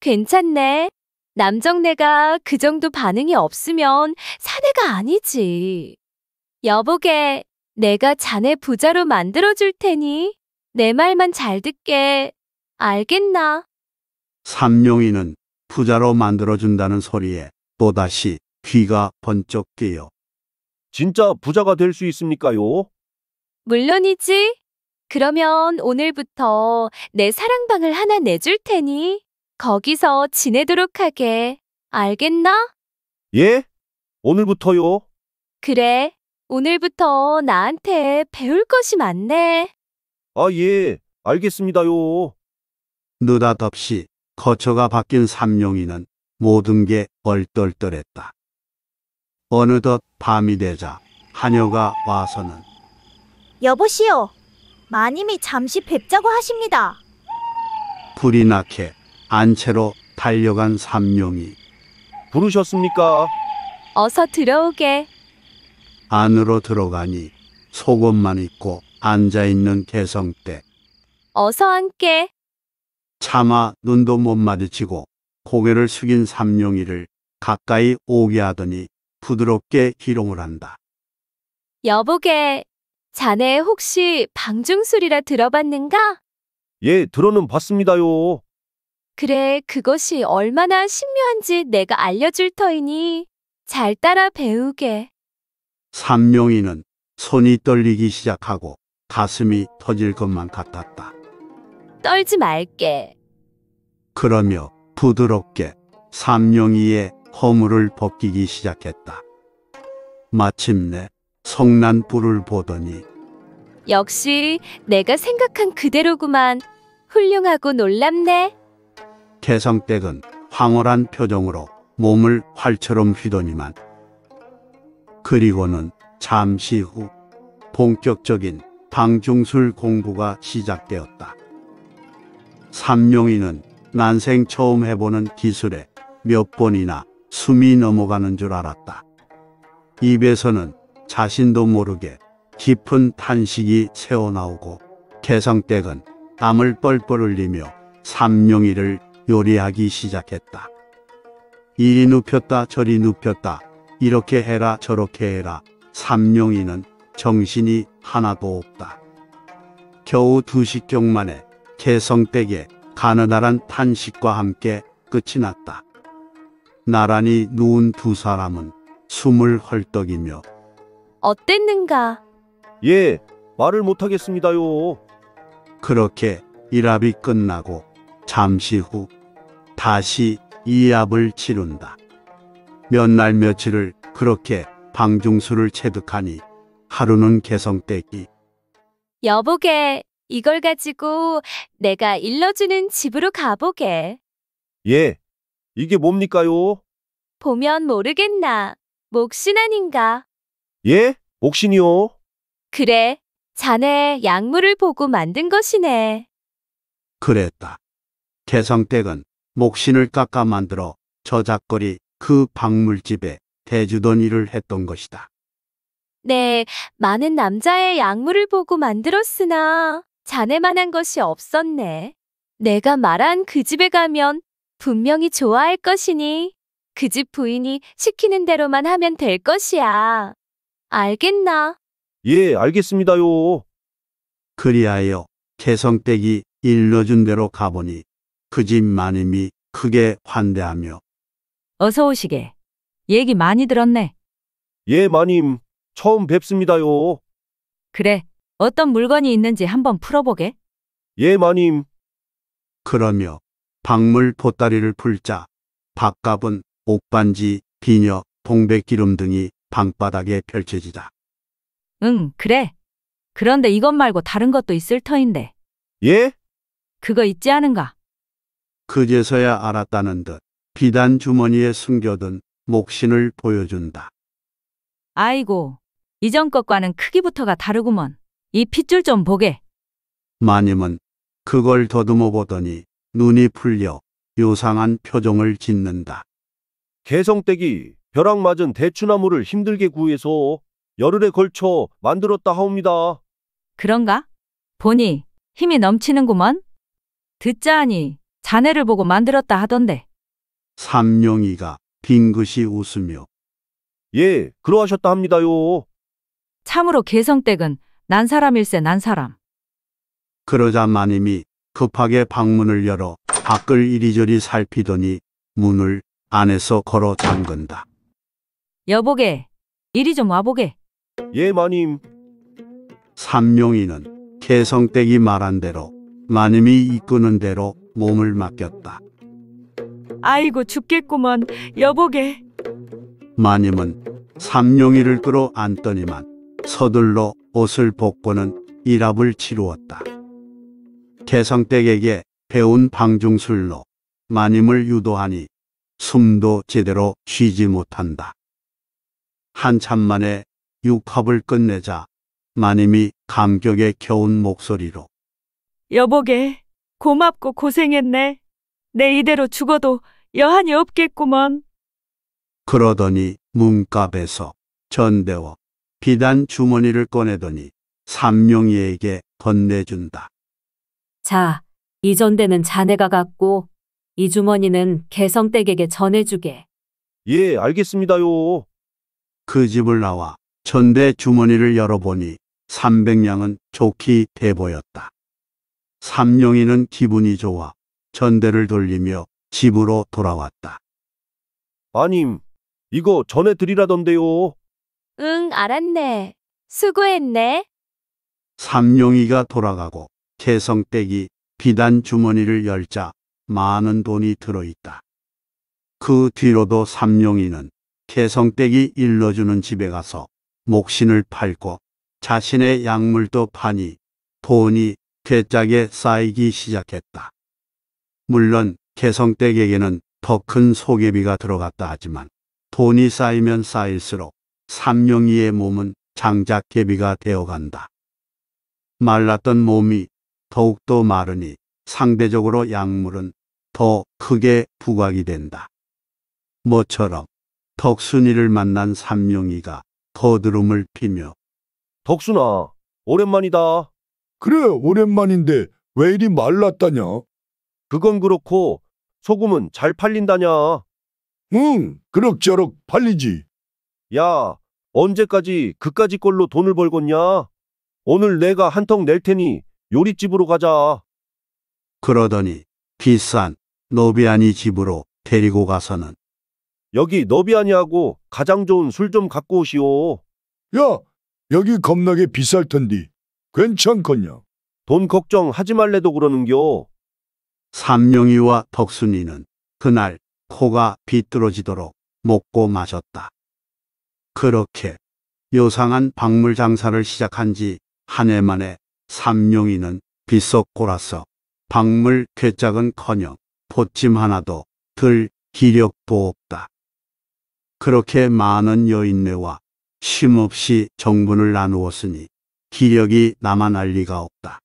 괜찮네. 남정네가 그 정도 반응이 없으면 사내가 아니지. 여보게, 내가 자네 부자로 만들어줄 테니 내 말만 잘 듣게. 알겠나? 삼룡이는 부자로 만들어준다는 소리에 또다시 귀가 번쩍 뜨여 진짜 부자가 될 수 있습니까요? 물론이지. 그러면 오늘부터 내 사랑방을 하나 내줄 테니 거기서 지내도록 하게. 알겠나? 예? 오늘부터요? 그래. 오늘부터 나한테 배울 것이 많네. 아, 예. 알겠습니다요. 느닷없이 거처가 바뀐 삼룡이는 모든 게 얼떨떨했다. 어느덧 밤이 되자 하녀가 와서는 여보시오, 마님이 잠시 뵙자고 하십니다. 불이 나게 안채로 달려간 삼룡이 부르셨습니까? 어서 들어오게. 안으로 들어가니 속옷만 입고 앉아있는 개성때 어서 앉게. 차마 눈도 못 마주치고 고개를 숙인 삼룡이를 가까이 오게 하더니 부드럽게 기롱을 한다. 여보게, 자네 혹시 방중술이라 들어봤는가? 예, 들어는 봤습니다요. 그래, 그것이 얼마나 신묘한지 내가 알려줄 터이니 잘 따라 배우게. 삼룡이는 손이 떨리기 시작하고 가슴이 터질 것만 같았다. 떨지 말게. 그러며 부드럽게 삼룡이의 허물을 벗기기 시작했다. 마침내 성난 불을 보더니 역시 내가 생각한 그대로구만. 훌륭하고 놀랍네. 개성댁은 황홀한 표정으로 몸을 활처럼 휘더니만 그리고는 잠시 후 본격적인 방중술 공부가 시작되었다. 삼룡이는 난생 처음 해보는 기술에 몇 번이나 숨이 넘어가는 줄 알았다. 입에서는 자신도 모르게 깊은 탄식이 새어나오고 개성댁은 땀을 뻘뻘 흘리며 삼룡이를 요리하기 시작했다. 이리 눕혔다 저리 눕혔다 이렇게 해라 저렇게 해라 삼룡이는 정신이 하나도 없다. 겨우 두 식경 만에 개성댁의 가느다란 탄식과 함께 끝이 났다. 나란히 누운 두 사람은 숨을 헐떡이며 어땠는가? 예, 말을 못하겠습니다요. 그렇게 일합이 끝나고 잠시 후 다시 이합을 치룬다. 몇 날 며칠을 그렇게 방중수를 체득하니 하루는 개성댁이 여보게, 이걸 가지고 내가 일러주는 집으로 가보게. 예, 이게 뭡니까요? 보면 모르겠나. 목신 아닌가. 예? 옥신이요? 그래, 자네 약물을 보고 만든 것이네. 그랬다. 개성댁은 목신을 깎아 만들어 저작거리 그 박물집에 대주던 일을 했던 것이다. 네, 많은 남자의 약물을 보고 만들었으나 자네만한 것이 없었네. 내가 말한 그 집에 가면 분명히 좋아할 것이니 그 집 부인이 시키는 대로만 하면 될 것이야. 알겠나? 예, 알겠습니다요. 그리하여 개성댁이 일러준 대로 가보니 그 집 마님이 크게 환대하며 어서 오시게. 얘기 많이 들었네. 예, 마님. 처음 뵙습니다요. 그래. 어떤 물건이 있는지 한번 풀어보게. 예, 마님. 그러며 박물 보따리를 풀자 밥값은 옥반지, 비녀, 동백기름 등이 방바닥에 펼쳐지다. 응, 그래. 그런데 이것 말고 다른 것도 있을 터인데. 예? 그거 있지 않은가? 그제서야 알았다는 듯 비단 주머니에 숨겨둔 목신을 보여준다. 아이고, 이전 것과는 크기부터가 다르구먼. 이 핏줄 좀 보게. 마님은 그걸 더듬어 보더니 눈이 풀려 요상한 표정을 짓는다. 개성댁이 벼락 맞은 대추나무를 힘들게 구해서 열흘에 걸쳐 만들었다 하옵니다. 그런가? 보니 힘이 넘치는구먼. 듣자 하니 자네를 보고 만들었다 하던데. 삼룡이가 빙긋이 웃으며 예, 그러하셨다 합니다요. 참으로 개성댁은 난 사람일세 난 사람. 그러자 마님이 급하게 방문을 열어 밖을 이리저리 살피더니 문을 안에서 걸어 잠근다. 여보게, 이리 좀 와보게. 예, 마님. 삼룡이는 개성댁이 말한 대로 마님이 이끄는 대로 몸을 맡겼다. 아이고 죽겠구먼. 여보게. 마님은 삼룡이를 끌어 안더니만 서둘러 옷을 벗고는 일합을 치루었다. 개성댁에게 배운 방중술로 마님을 유도하니 숨도 제대로 쉬지 못한다. 한참 만에 육합을 끝내자 마님이 감격에 겨운 목소리로 여보게, 고맙고 고생했네. 내 이대로 죽어도 여한이 없겠구먼. 그러더니 문갑에서 전대워 비단 주머니를 꺼내더니 삼룡이에게 건네준다. 자, 이 전대는 자네가 갖고 이 주머니는 개성댁에게 전해주게. 예, 알겠습니다요. 그 집을 나와 전대 주머니를 열어보니 삼백냥은 좋게 돼 보였다. 삼룡이는 기분이 좋아 전대를 돌리며 집으로 돌아왔다. 마님, 이거 전해드리라던데요. 응, 알았네. 수고했네. 삼룡이가 돌아가고 개성댁이 비단 주머니를 열자 많은 돈이 들어있다. 그 뒤로도 삼룡이는 개성댁이 일러주는 집에 가서 목신을 팔고 자신의 약물도 파니 돈이 괴짝에 쌓이기 시작했다. 물론 개성댁에게는 더 큰 소개비가 들어갔다 하지만 돈이 쌓이면 쌓일수록 삼룡이의 몸은 장작개비가 되어간다. 말랐던 몸이 더욱더 마르니 상대적으로 약물은 더 크게 부각이 된다. 모처럼 덕순이를 만난 삼룡이가 거드름을 피며 덕순아, 오랜만이다. 그래, 오랜만인데 왜 이리 말랐다냐? 그건 그렇고 소금은 잘 팔린다냐. 응, 그럭저럭 팔리지. 야, 언제까지 그까지 걸로 돈을 벌겠냐? 오늘 내가 한턱 낼 테니 요리집으로 가자. 그러더니 비싼 노비아니 집으로 데리고 가서는 여기 너비아니하고 가장 좋은 술 좀 갖고 오시오. 야, 여기 겁나게 비쌀 텐디. 괜찮겠냐? 돈 걱정하지 말래도 그러는겨. 삼룡이와 덕순이는 그날 코가 비뚤어지도록 먹고 마셨다. 그렇게 요상한 박물 장사를 시작한 지 한 해 만에 삼룡이는 빗속 골아서 박물 괴짝은커녕 보찜 하나도 들 기력도 없다. 그렇게 많은 여인네와 쉼없이 정분을 나누었으니 기력이 남아날 리가 없다.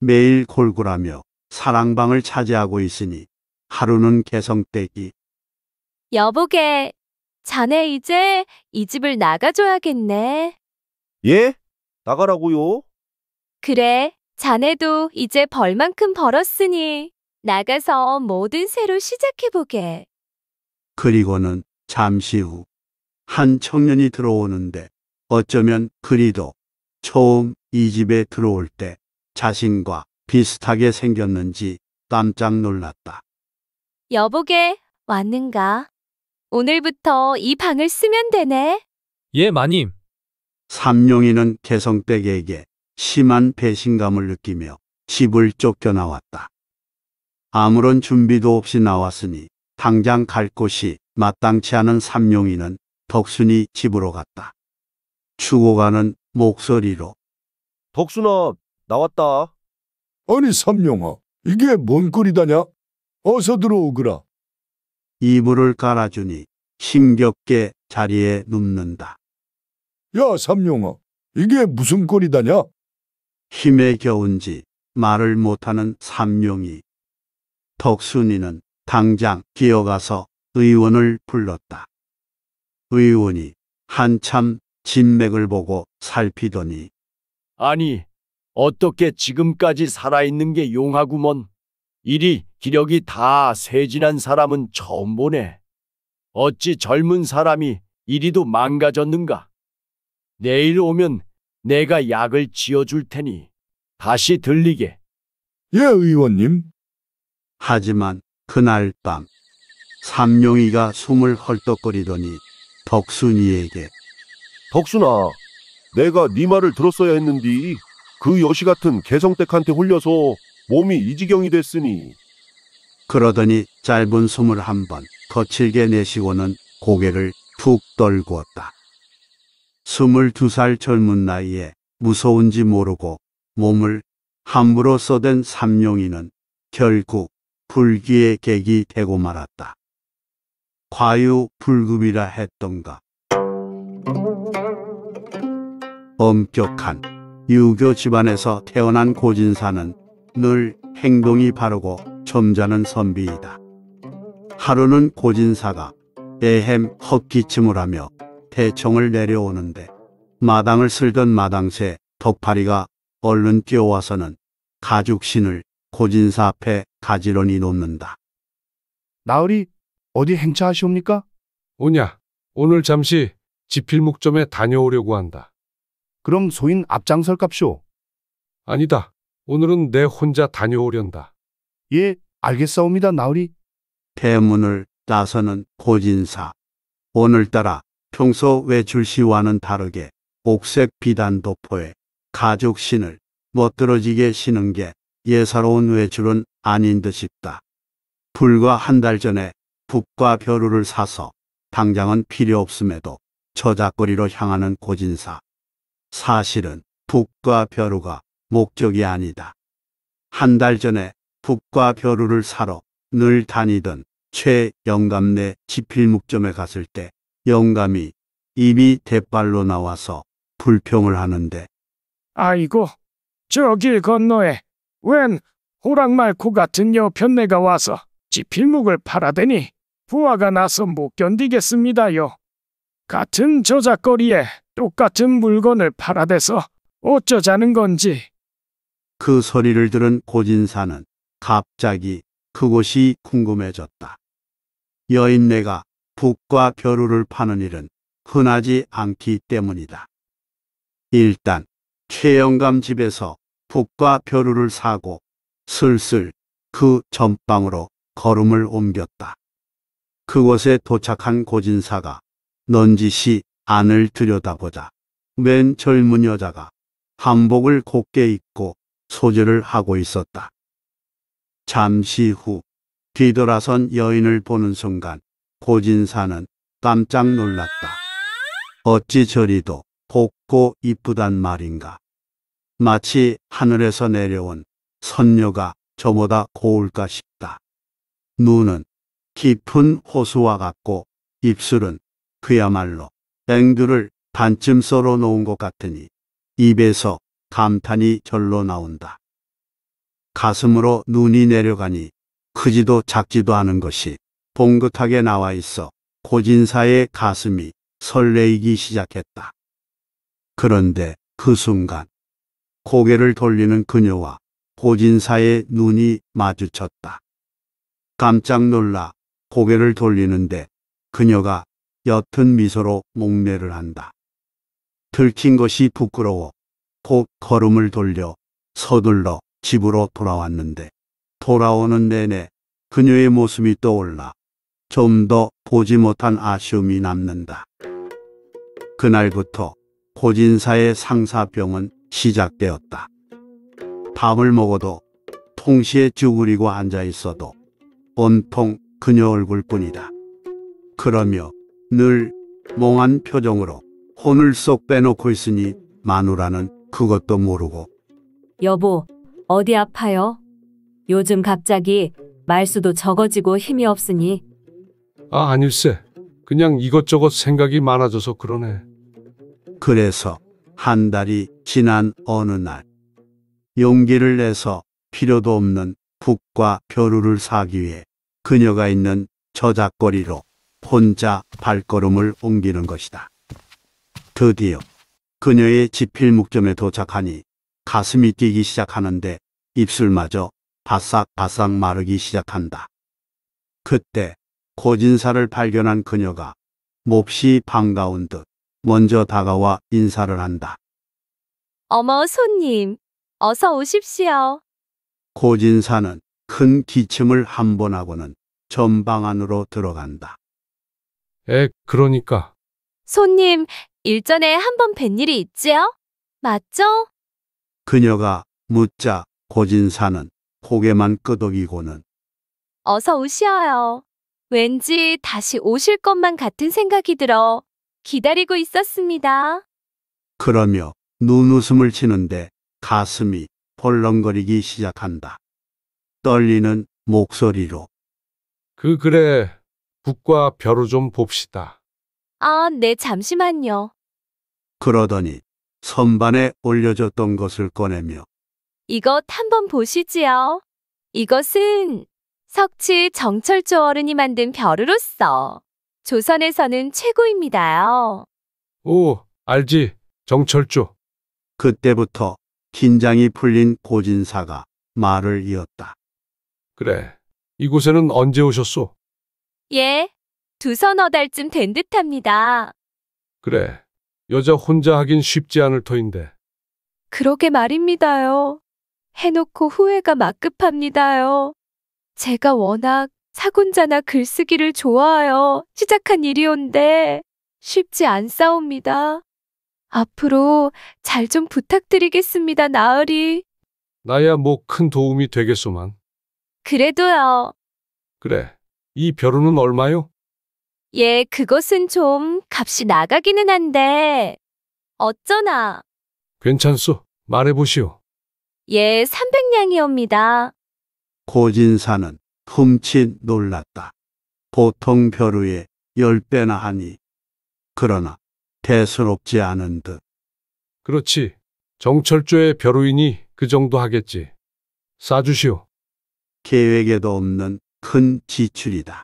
매일 골골하며 사랑방을 차지하고 있으니 하루는 개성댁이 여보게, 자네 이제 이 집을 나가줘야겠네. 예? 나가라고요? 그래, 자네도 이제 벌만큼 벌었으니 나가서 뭐든 새로 시작해보게. 그리고는 잠시 후 한 청년이 들어오는데 어쩌면 그리도 처음 이 집에 들어올 때 자신과 비슷하게 생겼는지 깜짝 놀랐다. 여보게 왔는가? 오늘부터 이 방을 쓰면 되네. 예, 마님. 삼룡이는 개성댁에게 심한 배신감을 느끼며 집을 쫓겨나왔다. 아무런 준비도 없이 나왔으니 당장 갈 곳이 마땅치 않은 삼룡이는 덕순이 집으로 갔다. 추고가는 목소리로 덕순아, 나왔다. 아니 삼룡아, 이게 뭔 꼴이다냐? 어서 들어오거라. 이불을 깔아주니 힘겹게 자리에 눕는다. 야 삼룡아, 이게 무슨 꼴이다냐? 힘에 겨운지 말을 못하는 삼룡이 덕순이는 당장 기어가서 의원을 불렀다. 의원이 한참 진맥을 보고 살피더니 아니, 어떻게 지금까지 살아있는 게 용하구먼. 이리 기력이 다 쇠진한 사람은 처음 보네. 어찌 젊은 사람이 이리도 망가졌는가? 내일 오면 내가 약을 지어줄 테니 다시 들리게. 예 의원님. 하지만 그날 밤 삼룡이가 숨을 헐떡거리더니 덕순이에게 덕순아, 내가 네 말을 들었어야 했는디 그 여시 같은 개성댁한테 홀려서 몸이 이 지경이 됐으니 그러더니 짧은 숨을 한 번 거칠게 내쉬고는 고개를 툭 떨구었다. 스물두 살 젊은 나이에 무서운지 모르고 몸을 함부로 써댄 삼룡이는 결국 불기의 객이 되고 말았다. 과유불급이라 했던가. 엄격한 유교 집안에서 태어난 고진사는 늘 행동이 바르고 점잖은 선비이다. 하루는 고진사가 에헴 헛기침을 하며 대청을 내려오는데 마당을 쓸던 마당새 덕파리가 얼른 뛰어와서는 가죽신을 고진사 앞에 가지런히 놓는다. 나으리 어디 행차하시옵니까? 오냐, 오늘 잠시 지필목점에 다녀오려고 한다. 그럼 소인 앞장설 값쇼. 아니다. 오늘은 내 혼자 다녀오련다. 예, 알겠사옵니다, 나으리. 대문을 나서는 고진사. 오늘따라 평소 외출 시와는 다르게 옥색 비단 도포에 가죽 신을 멋들어지게 신은 게 예사로운 외출은 아닌 듯 싶다. 불과 한 달 전에 북과 벼루를 사서 당장은 필요 없음에도 저작거리로 향하는 고진사. 사실은 북과 벼루가 목적이 아니다. 한 달 전에 북과 벼루를 사러 늘 다니던 최영감네 지필묵점에 갔을 때 영감이 입이 대빨로 나와서 불평을 하는데 아이고, 저 길 건너에 웬 호랑말코 같은 여편네가 와서 지필묵을 팔아대니 부하가 나서 못 견디겠습니다요. 같은 저작거리에 똑같은 물건을 팔아대서 어쩌자는 건지. 그 소리를 들은 고진사는 갑자기 그곳이 궁금해졌다. 여인네가 북과 벼루를 파는 일은 흔하지 않기 때문이다. 일단 최영감 집에서 북과 벼루를 사고 슬슬 그 전방으로 걸음을 옮겼다. 그곳에 도착한 고진사가 넌지시 안을 들여다보자 맨 젊은 여자가 한복을 곱게 입고 소절을 하고 있었다. 잠시 후 뒤돌아선 여인을 보는 순간 고진사는 깜짝 놀랐다. 어찌 저리도 곱고 이쁘단 말인가. 마치 하늘에서 내려온 선녀가 저보다 고울까 싶다. 눈은 깊은 호수와 같고 입술은 그야말로 앵두를 반쯤 썰어 놓은 것 같으니 입에서 감탄이 절로 나온다. 가슴으로 눈이 내려가니 크지도 작지도 않은 것이 봉긋하게 나와 있어 고진사의 가슴이 설레이기 시작했다. 그런데 그 순간 고개를 돌리는 그녀와 고진사의 눈이 마주쳤다. 깜짝 놀라 고개를 돌리는데 그녀가 옅은 미소로 목례를 한다. 들킨 것이 부끄러워 곧 걸음을 돌려 서둘러 집으로 돌아왔는데 돌아오는 내내 그녀의 모습이 떠올라 좀 더 보지 못한 아쉬움이 남는다. 그날부터 고진사의 상사병은 시작되었다. 밥을 먹어도 통시에 쭈그리고 앉아 있어도 온통 그녀 얼굴뿐이다. 그러며 늘 몽한 표정으로 혼을 쏙 빼놓고 있으니 마누라는 그것도 모르고 여보, 어디 아파요? 요즘 갑자기 말수도 적어지고 힘이 없으니 아, 아닐세. 그냥 이것저것 생각이 많아져서 그러네. 그래서 한 달이 지난 어느 날 용기를 내서 필요도 없는 북과 벼루를 사기 위해 그녀가 있는 저작거리로 혼자 발걸음을 옮기는 것이다. 드디어 그녀의 지필 목점에 도착하니 가슴이 뛰기 시작하는데 입술마저 바싹바싹 마르기 시작한다. 그때 고진사를 발견한 그녀가 몹시 반가운 듯 먼저 다가와 인사를 한다. 어머, 손님. 어서 오십시오. 고진사는 큰 기침을 한 번 하고는 전방 안으로 들어간다. 에, 그러니까. 손님, 일전에 한 번 뵌 일이 있지요? 맞죠? 그녀가 묻자 고진사는 고개만 끄덕이고는 어서 오시어요. 왠지 다시 오실 것만 같은 생각이 들어 기다리고 있었습니다. 그러며 눈웃음을 치는데 가슴이 벌렁거리기 시작한다. 떨리는 목소리로 그, 그래. 북과 벼루 좀 봅시다. 아, 네, 잠시만요. 그러더니 선반에 올려졌던 것을 꺼내며 이것 한번 보시지요. 이것은 석치 정철조 어른이 만든 벼루로서 조선에서는 최고입니다요. 오, 알지. 정철조. 그때부터 긴장이 풀린 고진사가 말을 이었다. 그래. 이곳에는 언제 오셨소? 예, 두 서너 달쯤 된 듯합니다. 그래. 여자 혼자 하긴 쉽지 않을 터인데. 그러게 말입니다요. 해놓고 후회가 막급합니다요. 제가 워낙 사군자나 글쓰기를 좋아하여 시작한 일이온데 쉽지 않사옵니다. 앞으로 잘 좀 부탁드리겠습니다, 나으리. 나야 뭐 큰 도움이 되겠소만. 그래도요. 그래. 이 벼루는 얼마요? 예, 그것은 좀 값이 나가기는 한데 어쩌나. 괜찮소. 말해보시오. 예, 300냥이옵니다. 고진사는 흠칫 놀랐다. 보통 벼루의 열 배나 하니 그러나 대수롭지 않은 듯 그렇지. 정철조의 벼루이니 그 정도 하겠지. 싸주시오. 계획에도 없는 큰 지출이다.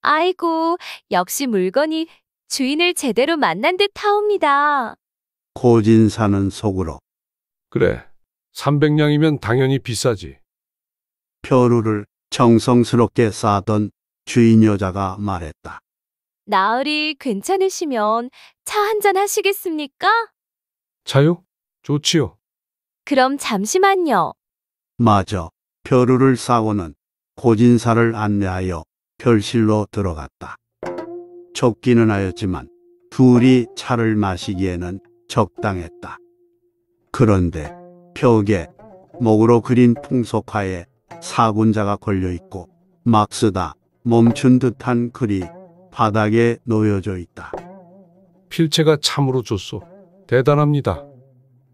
아이고, 역시 물건이 주인을 제대로 만난 듯 하옵니다. 고진사는 속으로 그래. 300냥이면 당연히 비싸지. 벼루를 정성스럽게 싸던 주인 여자가 말했다. 나으리 괜찮으시면 차 한잔 하시겠습니까? 차요? 좋지요. 그럼 잠시만요. 마저 벼루를 싸고는 고진사를 안내하여 별실로 들어갔다. 좁기는 하였지만 둘이 차를 마시기에는 적당했다. 그런데 벽에 목으로 그린 풍속화에 사군자가 걸려 있고 막 쓰다 멈춘 듯한 글이 바닥에 놓여져 있다. 필체가 참으로 좋소. 대단합니다.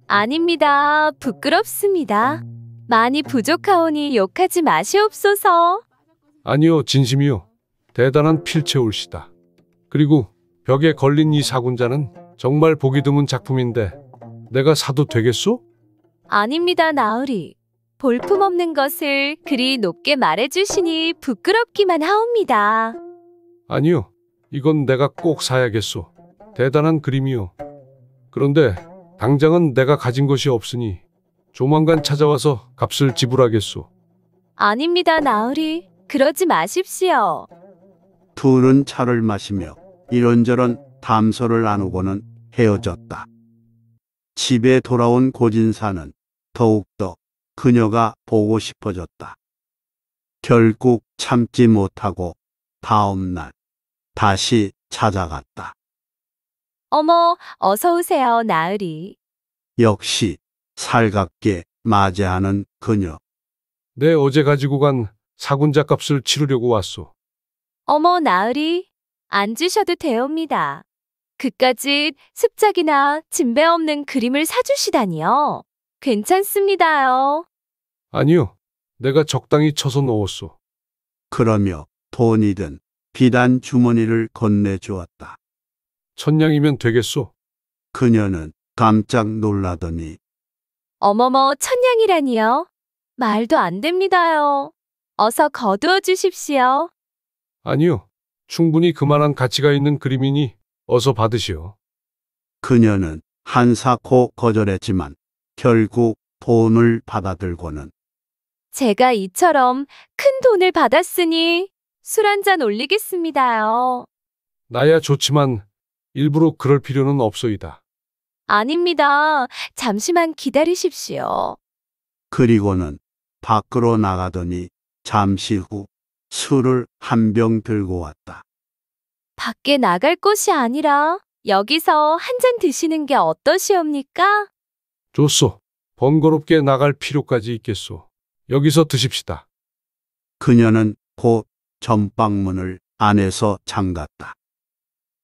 아닙니다. 부끄럽습니다. 많이 부족하오니 욕하지 마시옵소서. 아니요, 진심이요. 대단한 필체 올시다. 그리고 벽에 걸린 이 사군자는 정말 보기 드문 작품인데 내가 사도 되겠소? 아닙니다, 나으리. 볼품없는 것을 그리 높게 말해주시니 부끄럽기만 하옵니다. 아니요. 이건 내가 꼭 사야겠소. 대단한 그림이요. 그런데 당장은 내가 가진 것이 없으니 조만간 찾아와서 값을 지불하겠소. 아닙니다, 나으리. 그러지 마십시오. 둘은 차를 마시며 이런저런 담소를 나누고는 헤어졌다. 집에 돌아온 고진사는 더욱더 그녀가 보고 싶어졌다. 결국 참지 못하고 다음 날 다시 찾아갔다. 어머, 어서 오세요, 나으리. 역시 살갑게 맞이하는 그녀. 내 어제 가지고 간 사군자 값을 치르려고 왔소. 어머, 나으리. 앉으셔도 되옵니다. 그까짓 습작이나 진배 없는 그림을 사주시다니요. 괜찮습니다요. 아니요. 내가 적당히 쳐서 넣었소. 그러며 돈이든 비단 주머니를 건네주었다. 천냥이면 되겠소. 그녀는 깜짝 놀라더니 어머머, 천냥이라니요. 말도 안 됩니다요. 어서 거두어 주십시오. 아니요. 충분히 그만한 가치가 있는 그림이니 어서 받으시오. 그녀는 한사코 거절했지만 결국 돈을 받아들고는 제가 이처럼 큰 돈을 받았으니 술 한 잔 올리겠습니다요. 나야 좋지만 일부러 그럴 필요는 없소이다. 아닙니다. 잠시만 기다리십시오. 그리고는 밖으로 나가더니 잠시 후 술을 한 병 들고 왔다. 밖에 나갈 곳이 아니라 여기서 한 잔 드시는 게 어떠시옵니까? 좋소. 번거롭게 나갈 필요까지 있겠소. 여기서 드십시다. 그녀는 곧 전방문을 안에서 잠갔다.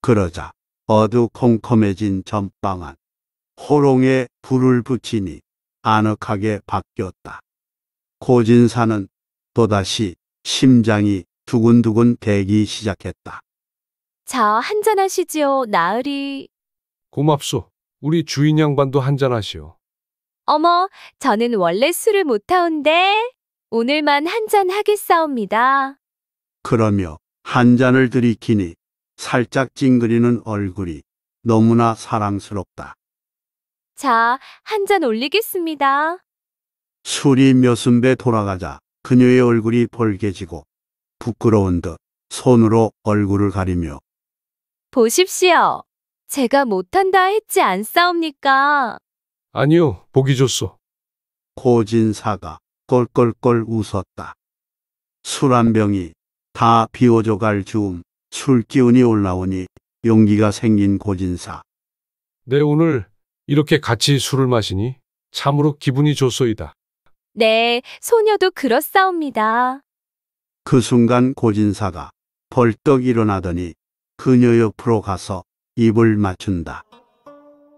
그러자 어두컴컴해진 전방 안 호롱에 불을 붙이니 아늑하게 바뀌었다. 고진사는 또다시 심장이 두근두근 대기 시작했다. 자, 한잔 하시지요, 나으리. 고맙소. 우리 주인 양반도 한잔하시오. 어머, 저는 원래 술을 못 타온데 오늘만 한잔 하겠사옵니다. 그러며 한 잔을 들이키니 살짝 찡그리는 얼굴이 너무나 사랑스럽다. 자, 한 잔 올리겠습니다. 술이 몇 순배 돌아가자 그녀의 얼굴이 벌개지고 부끄러운 듯 손으로 얼굴을 가리며 보십시오. 제가 못한다 했지 않사옵니까? 아니요. 보기 좋소. 고진사가 껄껄껄 웃었다. 술 한 병이 다 비워져 갈 즈음 술 기운이 올라오니 용기가 생긴 고진사. 내 오늘 이렇게 같이 술을 마시니 참으로 기분이 좋소이다. 네, 소녀도 그렇사옵니다. 그 순간 고진사가 벌떡 일어나더니 그녀 옆으로 가서 입을 맞춘다.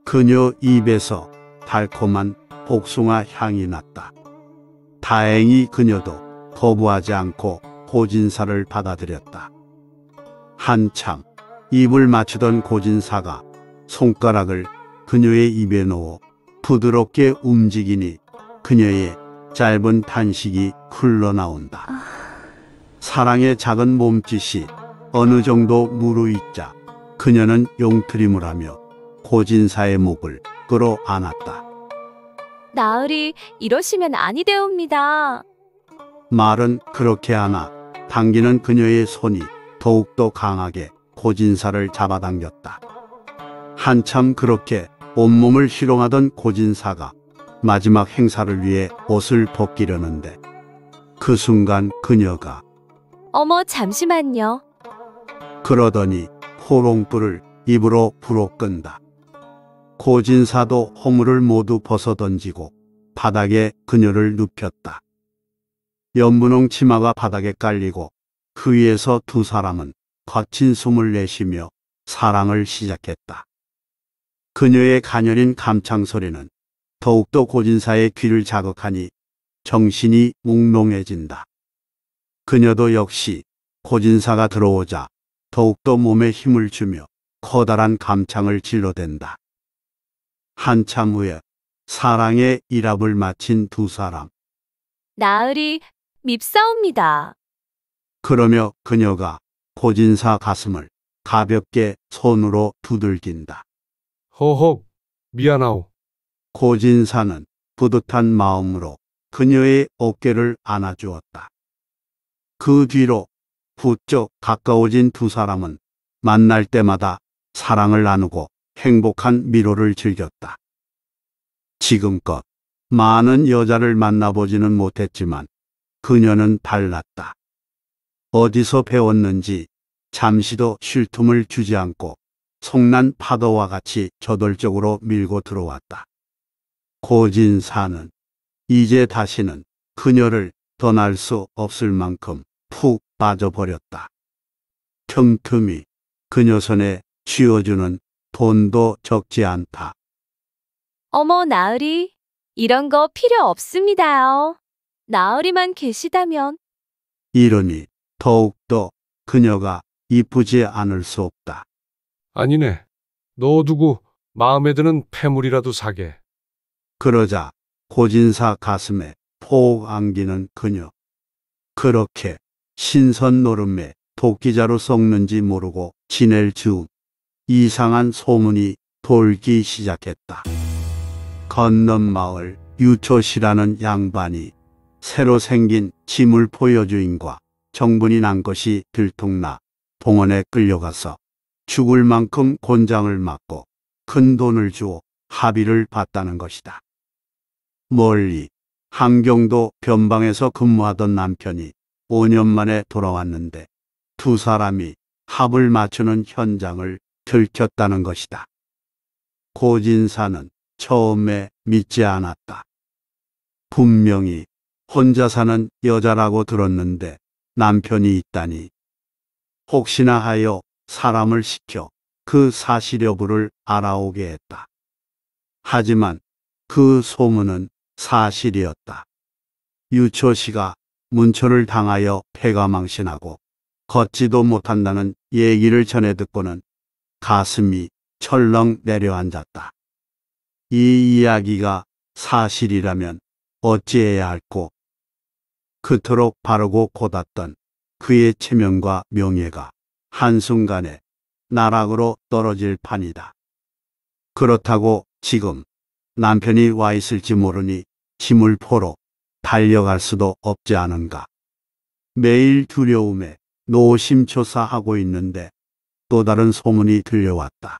그녀 입에서 달콤한 복숭아 향이 났다. 다행히 그녀도 거부하지 않고 고진사를 받아들였다. 한참 입을 맞추던 고진사가 손가락을 그녀의 입에 넣어 부드럽게 움직이니 그녀의 짧은 탄식이 흘러나온다. 사랑의 작은 몸짓이 어느 정도 무르익자 그녀는 용트림을 하며 고진사의 목을 끌어안았다. 나으리, 이러시면 아니 되옵니다. 말은 그렇게 하나 당기는 그녀의 손이 더욱더 강하게 고진사를 잡아당겼다. 한참 그렇게 온몸을 희롱하던 고진사가 마지막 행사를 위해 옷을 벗기려는데 그 순간 그녀가 어머, 잠시만요. 그러더니 호롱불을 입으로 불어 끈다. 고진사도 허물을 모두 벗어던지고 바닥에 그녀를 눕혔다. 연분홍 치마가 바닥에 깔리고 그 위에서 두 사람은 거친 숨을 내쉬며 사랑을 시작했다. 그녀의 가녀린 감창 소리는 더욱더 고진사의 귀를 자극하니 정신이 몽롱해진다. 그녀도 역시 고진사가 들어오자 더욱더 몸에 힘을 주며 커다란 감창을 질러댄다. 한참 후에 사랑의 일합을 마친 두 사람. 나으리, 밉사옵니다. 그러며 그녀가 고진사 가슴을 가볍게 손으로 두들긴다. 허허, 미안하오. 고진사는 뿌듯한 마음으로 그녀의 어깨를 안아주었다. 그 뒤로 부쩍 가까워진 두 사람은 만날 때마다 사랑을 나누고 행복한 미로를 즐겼다. 지금껏 많은 여자를 만나보지는 못했지만 그녀는 달랐다. 어디서 배웠는지 잠시도 쉴 틈을 주지 않고 성난 파도와 같이 저돌적으로 밀고 들어왔다. 고진사는 이제 다시는 그녀를 떠날 수 없을 만큼 푹 빠져버렸다. 틈틈이 그녀 손에 쥐어주는 돈도 적지 않다. 어머, 나으리. 이런 거 필요 없습니다요. 나으리만 계시다면 이러니 더욱더 그녀가 이쁘지 않을 수 없다. 아니네. 너 두고 마음에 드는 패물이라도 사게. 그러자 고진사 가슴에 폭 안기는 그녀. 그렇게 신선 노름에 도끼자로 썩는지 모르고 지낼 즈음 이상한 소문이 돌기 시작했다. 건넌 마을 유초시라는 양반이 새로 생긴 지물포 여주인과 정분이 난 것이 들통나 동원에 끌려가서 죽을 만큼 곤장을 맞고 큰 돈을 주어 합의를 봤다는 것이다. 멀리 함경도 변방에서 근무하던 남편이 5년 만에 돌아왔는데 두 사람이 합을 맞추는 현장을 들켰다는 것이다. 고진사는 처음에 믿지 않았다. 분명히 혼자 사는 여자라고 들었는데 남편이 있다니. 혹시나 하여 사람을 시켜 그 사실 여부를 알아오게 했다. 하지만 그 소문은 사실이었다. 유초 씨가 문초를 당하여 폐가망신하고 걷지도 못한다는 얘기를 전해 듣고는 가슴이 철렁 내려앉았다. 이 이야기가 사실이라면 어찌해야 할꼬. 그토록 바르고 고닫던 그의 체면과 명예가 한순간에 나락으로 떨어질 판이다. 그렇다고 지금 남편이 와 있을지 모르니 짐을 포로 달려갈 수도 없지 않은가. 매일 두려움에 노심초사하고 있는데 또 다른 소문이 들려왔다.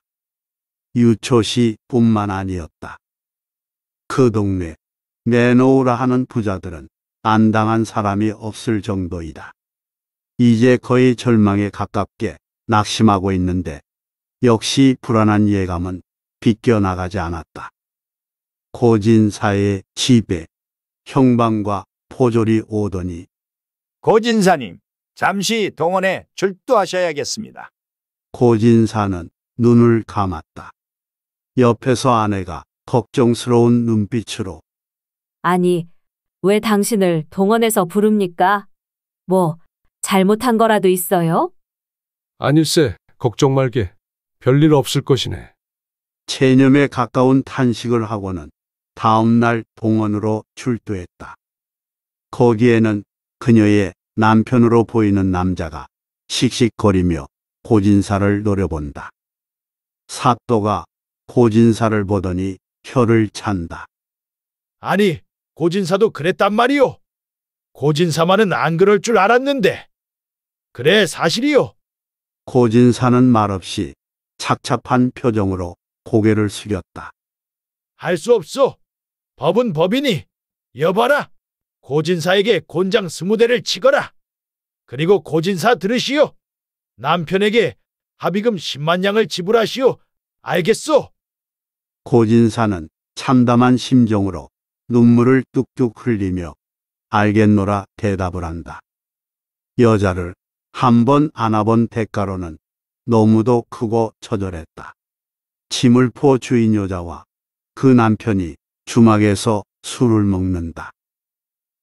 유초시 뿐만 아니었다. 그 동네 내놓으라 하는 부자들은 안 당한 사람이 없을 정도이다. 이제 거의 절망에 가깝게 낙심하고 있는데 역시 불안한 예감은 비껴나가지 않았다. 고진사의 집에 형방과 포졸이 오더니 고진사님, 잠시 동원에 출두하셔야겠습니다. 고진사는 눈을 감았다. 옆에서 아내가 걱정스러운 눈빛으로 아니, 왜 당신을 동원해서 부릅니까? 뭐, 잘못한 거라도 있어요? 아닐세, 걱정 말게. 별일 없을 것이네. 체념에 가까운 탄식을 하고는 다음 날 동원으로 출두했다. 거기에는 그녀의 남편으로 보이는 남자가 씩씩거리며 고진사를 노려본다. 사또가 고진사를 보더니 혀를 찬다. 아니, 고진사도 그랬단 말이오. 고진사만은 안 그럴 줄 알았는데. 그래, 사실이요. 고진사는 말없이 착잡한 표정으로 고개를 숙였다. 할 수 없소. 법은 법이니. 여봐라. 고진사에게 곤장 스무 대를 치거라. 그리고 고진사 들으시오. 남편에게 합의금 10만 양을 지불하시오. 알겠소? 고진사는 참담한 심정으로 눈물을 뚝뚝 흘리며 알겠노라 대답을 한다. 여자를 한 번 안아본 대가로는 너무도 크고 처절했다. 침을포 주인 여자와 그 남편이 주막에서 술을 먹는다.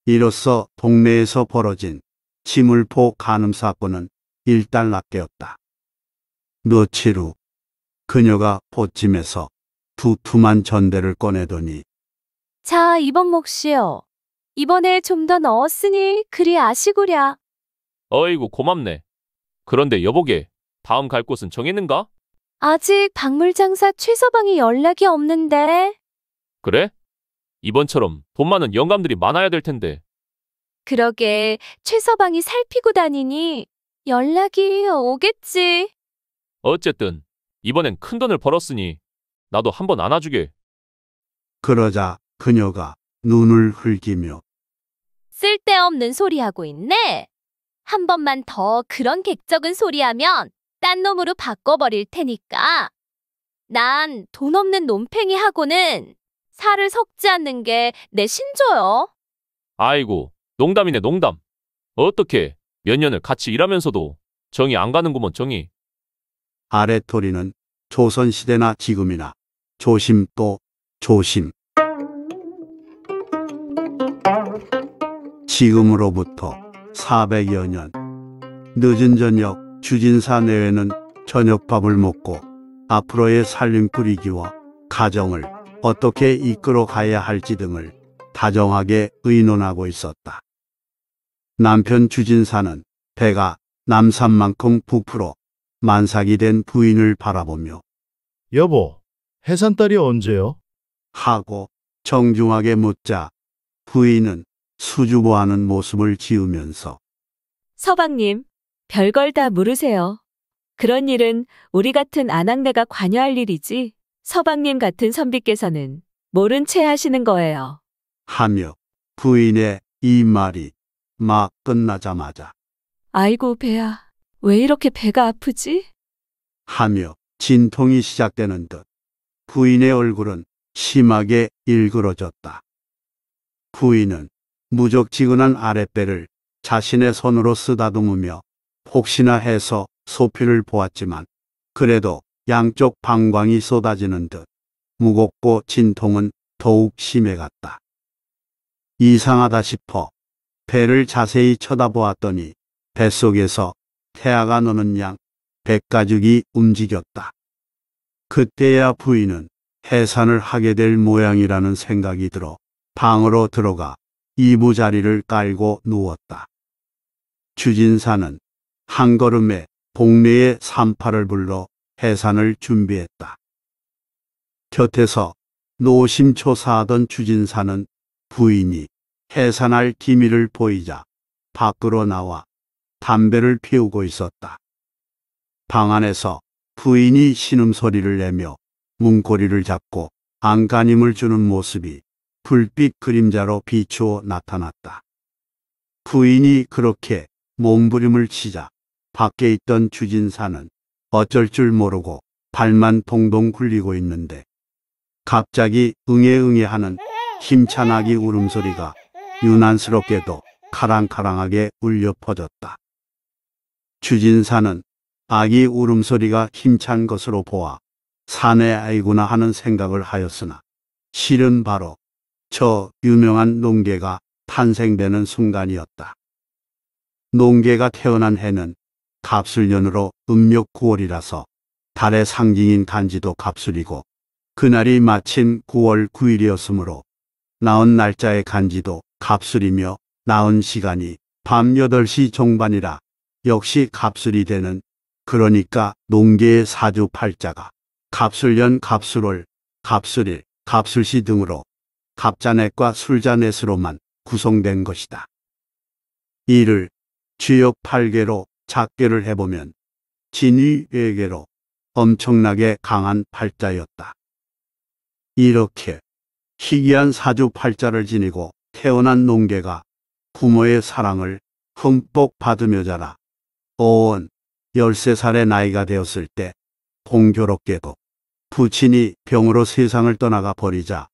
이로써 동네에서 벌어진 침을포 간음 사건은 일단락되었다. 며칠 후 그녀가 보찜에서 두툼한 전대를 꺼내더니 자, 이번 몫이요. 이번에 좀 더 넣었으니 그리 아시구랴. 어이구 고맙네. 그런데 여보게 다음 갈 곳은 정했는가? 아직 박물장사 최서방이 연락이 없는데. 그래? 이번처럼 돈 많은 영감들이 많아야 될 텐데. 그러게 최서방이 살피고 다니니 연락이 오겠지. 어쨌든 이번엔 큰 돈을 벌었으니 나도 한번 안아주게. 그러자 그녀가 눈을 흘기며 쓸데없는 소리 하고 있네. 한 번만 더 그런 객적은 소리하면 딴 놈으로 바꿔버릴 테니까. 난 돈 없는 놈팽이하고는 살을 섞지 않는 게 내 신조요. 아이고, 농담이네 농담. 어떻게 몇 년을 같이 일하면서도 정이 안 가는구먼 정이. 아래토리는 조선시대나 지금이나 조심 또 조심. 지금으로부터 400여 년. 늦은 저녁 주진사 내외는 저녁밥을 먹고 앞으로의 살림꾸리기와 가정을 어떻게 이끌어 가야 할지 등을 다정하게 의논하고 있었다. 남편 주진사는 배가 남산만큼 부풀어 만삭이 된 부인을 바라보며 여보, 해산달이 언제요? 하고 정중하게 묻자 부인은 수줍어하는 모습을 지으면서 서방님, 별걸 다 물으세요. 그런 일은 우리 같은 아낙네가 관여할 일이지 서방님 같은 선비께서는 모른 채 하시는 거예요. 하며 부인의 이 말이 막 끝나자마자 아이고 배야, 왜 이렇게 배가 아프지? 하며 진통이 시작되는 듯 부인의 얼굴은 심하게 일그러졌다. 부인은 무적지근한 아랫배를 자신의 손으로 쓰다듬으며 혹시나 해서 소피를 보았지만 그래도 양쪽 방광이 쏟아지는 듯 무겁고 진통은 더욱 심해갔다. 이상하다 싶어 배를 자세히 쳐다보았더니 뱃속에서 태아가 노는 양 백가죽이 움직였다. 그때야 부인은 해산을 하게 될 모양이라는 생각이 들어 방으로 들어가 이부자리를 깔고 누웠다. 주진사는 한 걸음에 동네의 산파를 불러 해산을 준비했다. 곁에서 노심초사하던 주진사는 부인이 해산할 기미를 보이자 밖으로 나와 담배를 피우고 있었다. 방 안에서 부인이 신음소리를 내며 문고리를 잡고 안간힘을 주는 모습이 불빛 그림자로 비추어 나타났다. 부인이 그렇게 몸부림을 치자 밖에 있던 주진사는 어쩔 줄 모르고 발만 동동 굴리고 있는데 갑자기 응애응애 하는 힘찬 아기 울음소리가 유난스럽게도 카랑카랑하게 울려 퍼졌다. 주진사는 아기 울음소리가 힘찬 것으로 보아 사내 아이구나 하는 생각을 하였으나 실은 바로 저 유명한 농개가 탄생되는 순간이었다. 농개가 태어난 해는 갑술년으로 음력 9월이라서 달의 상징인 간지도 갑술이고 그날이 마침 9월 9일이었으므로 나온 날짜의 간지도 갑술이며 나온 시간이 밤 8시 종반이라 역시 갑술이 되는 그러니까 농계의 사주 팔자가 갑술년 갑술월 갑술일 갑술시 등으로 갑자넷과 술자넷으로만 구성된 것이다. 이를 주역 8개로 작계를 해보면 진위 외계로 엄청나게 강한 팔자였다. 이렇게 희귀한 사주 팔자를 지니고 태어난 농계가 부모의 사랑을 흠뻑 받으며 자라 어원 13살의 나이가 되었을 때 공교롭게도 부친이 병으로 세상을 떠나가 버리자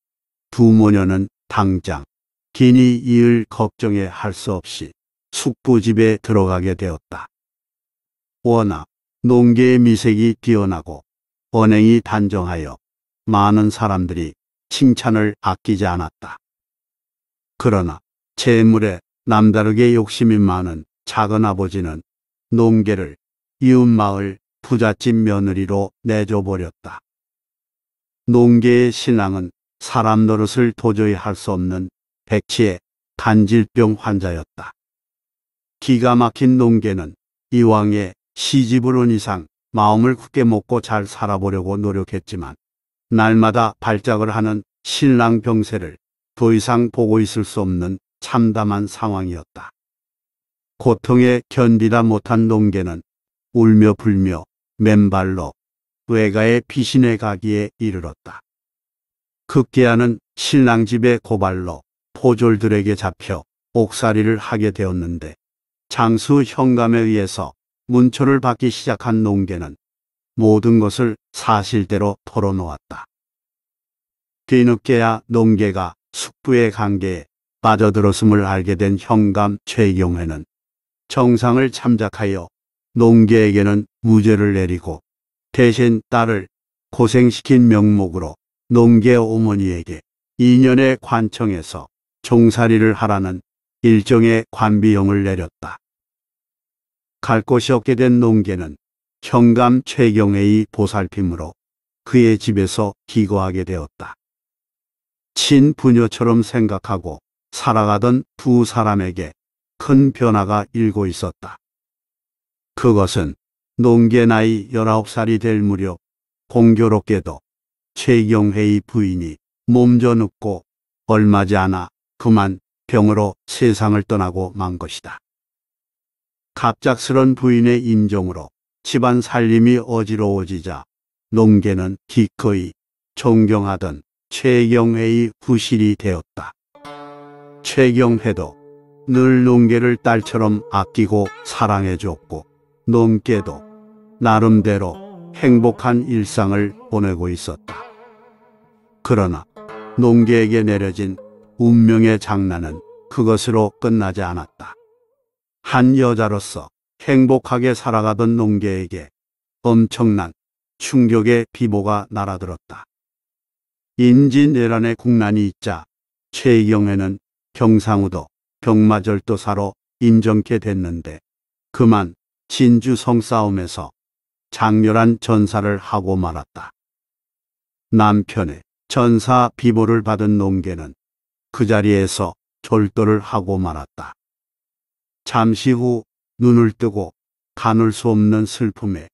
두 모녀는 당장 기니 이을 걱정에 할 수 없이 숙부집에 들어가게 되었다. 워낙 농계의 미색이 뛰어나고 언행이 단정하여 많은 사람들이 칭찬을 아끼지 않았다. 그러나 재물에 남다르게 욕심이 많은 작은 아버지는 농계를 이웃 마을 부잣집 며느리로 내줘버렸다. 농계의 신앙은 사람 노릇을 도저히 할 수 없는 백치의 간질병 환자였다. 기가 막힌 농계는 이왕에 시집을 온 이상 마음을 굳게 먹고 잘 살아보려고 노력했지만 날마다 발작을 하는 신랑 병세를 더 이상 보고 있을 수 없는 참담한 상황이었다. 고통에 견디다 못한 농계는 울며 불며 맨발로 외가의 피신에 가기에 이르렀다. 급기야는 신랑 집의 고발로 포졸들에게 잡혀 옥살이를 하게 되었는데 장수 현감에 의해서 문초를 받기 시작한 농계는 모든 것을 사실대로 털어놓았다. 뒤늦게야 농계가 숙부의 관계에 빠져들었음을 알게 된 현감 최경회는 정상을 참작하여 농계에게는 무죄를 내리고 대신 딸을 고생시킨 명목으로 농계 어머니에게 2년의 관청에서 종살이를 하라는 일종의 관비형을 내렸다. 갈 곳이 없게 된 농계는 현감 최경회의 보살핌으로 그의 집에서 기거하게 되었다. 친부녀처럼 생각하고 살아가던 두 사람에게 큰 변화가 일고 있었다. 그것은 농계 나이 19살이 될 무렵 공교롭게도 최경회의 부인이 몸져 눕고 얼마지 않아 그만 병으로 세상을 떠나고 만 것이다. 갑작스런 부인의 임종으로 집안 살림이 어지러워지자 농계는 기꺼이 존경하던 최경회의 부실이 되었다. 최경회도 늘 농계를 딸처럼 아끼고 사랑해줬고 농계도 나름대로 행복한 일상을 보내고 있었다. 그러나 농계에게 내려진 운명의 장난은 그것으로 끝나지 않았다. 한 여자로서 행복하게 살아가던 농계에게 엄청난 충격의 비보가 날아들었다. 인지내란의 국난이 있자 최경회는 경상우도 병마절도사로 임정케 됐는데 그만 진주 성싸움에서 장렬한 전사를 하고 말았다. 남편의 전사 비보를 받은 농계는 그 자리에서 졸도를 하고 말았다. 잠시 후 눈을 뜨고 가눌 수 없는 슬픔에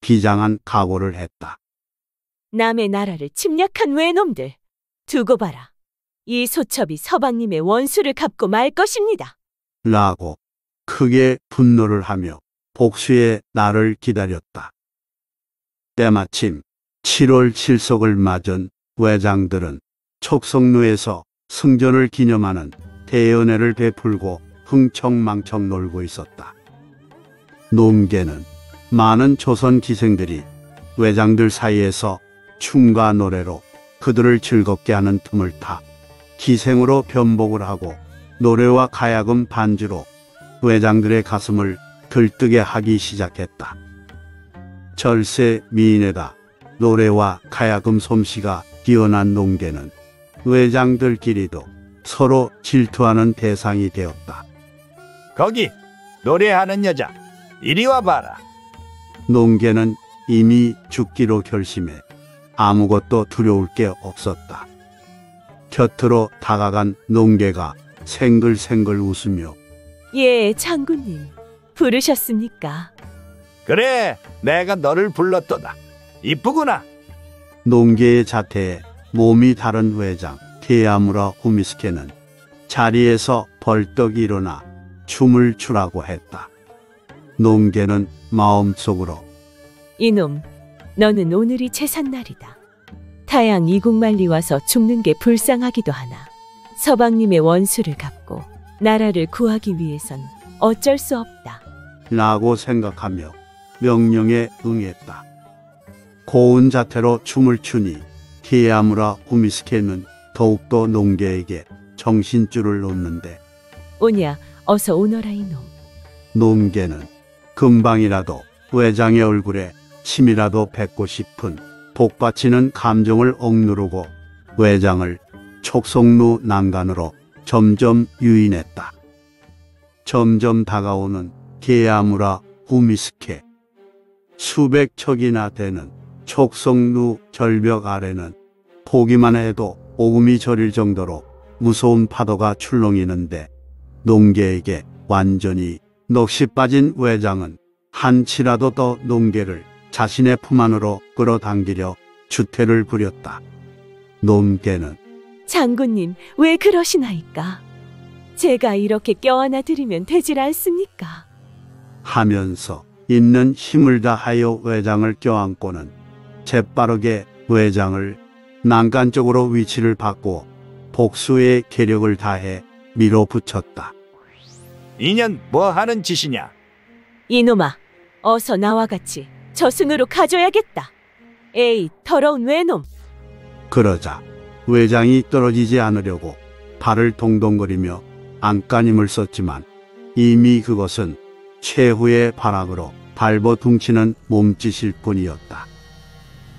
비장한 각오를 했다. 남의 나라를 침략한 외놈들 두고 봐라. 이 소첩이 서방님의 원수를 갚고 말 것입니다. 라고 크게 분노를 하며 복수의 날을 기다렸다. 때마침 7월 7석을 맞은 외장들은 촉성루에서 승전을 기념하는 대연회를 베풀고 흥청망청 놀고 있었다. 농계는 많은 조선 기생들이 외장들 사이에서 춤과 노래로 그들을 즐겁게 하는 틈을 타 기생으로 변복을 하고 노래와 가야금 반주로 외장들의 가슴을 들뜨게 하기 시작했다. 절세 미인에다 노래와 가야금 솜씨가 뛰어난 농계는 외장들끼리도 서로 질투하는 대상이 되었다. 거기 노래하는 여자 이리 와봐라. 농계는 이미 죽기로 결심해 아무것도 두려울 게 없었다. 곁으로 다가간 농계가 생글생글 웃으며 예, 장군님. 부르셨습니까? 그래, 내가 너를 불렀도다. 이쁘구나. 농계의 자태에 몸이 다른 회장 테야무라 후미스케는 자리에서 벌떡 일어나 춤을 추라고 했다. 농계는 마음속으로 이놈, 너는 오늘이 제삿날이다. 타양 이국만리 와서 죽는 게 불쌍하기도 하나 서방님의 원수를 갚고 나라를 구하기 위해선 어쩔 수 없다. 라고 생각하며 명령에 응했다. 고운 자태로 춤을 추니 티야무라 후미스케는 더욱더 농계에게 정신줄을 놓는데 오냐, 어서 오너라 이놈. 농계는 금방이라도 외장의 얼굴에 침이라도 뱉고 싶은 복받치는 감정을 억누르고 외장을 촉성루 난간으로 점점 유인했다. 점점 다가오는 게야무라 후미스케. 수백 척이나 되는 촉성루 절벽 아래는 보기만 해도 오금이 저릴 정도로 무서운 파도가 출렁이는데 농계에게 완전히 넋이 빠진 외장은 한치라도 더 농계를 자신의 품 안으로 끌어당기려 주태를 부렸다. 농계는 장군님, 왜 그러시나이까? 제가 이렇게 껴안아 드리면 되질 않습니까? 하면서 있는 힘을 다하여 외장을 껴안고는 재빠르게 외장을 난간 쪽으로 위치를 바꾸어 복수의 계력을 다해 밀어붙였다. 이년 뭐 하는 짓이냐? 이놈아, 어서 나와 같이 저승으로 가줘야겠다. 에이, 더러운 외놈. 그러자 외장이 떨어지지 않으려고 발을 동동거리며 안간힘을 썼지만 이미 그것은 최후의 발악으로 발버 둥치는 몸짓일 뿐이었다.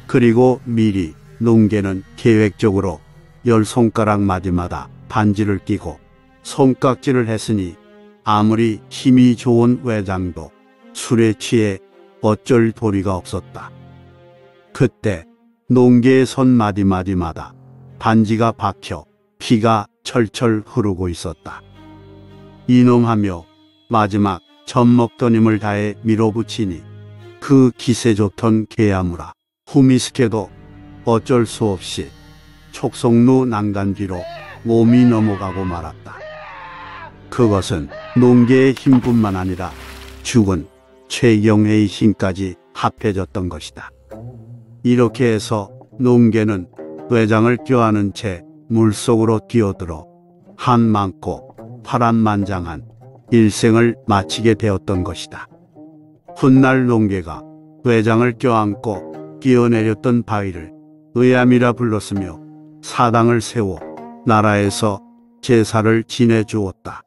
그리고 미리 농계는 계획적으로 열 손가락 마디마다 반지를 끼고 손깍지를 했으니 아무리 힘이 좋은 외장도 술에 취해 어쩔 도리가 없었다. 그때 농계의 손 마디마디마다 반지가 박혀 피가 철철 흐르고 있었다. 이놈하며 마지막 젖먹던 힘을 다해 밀어붙이니 그 기세 좋던 개야무라 후미스케도 어쩔 수 없이 촉성루 난간 뒤로 몸이 넘어가고 말았다. 그것은 농계의 힘뿐만 아니라 죽은 최경회의 힘까지 합해졌던 것이다. 이렇게 해서 농계는 외장을 껴안은 채 물속으로 뛰어들어 한 많고 파란만장한 일생을 마치게 되었던 것이다. 훗날 농계가 외장을 껴안고 끼어내렸던 바위를 의암이라 불렀으며 사당을 세워 나라에서 제사를 지내주었다.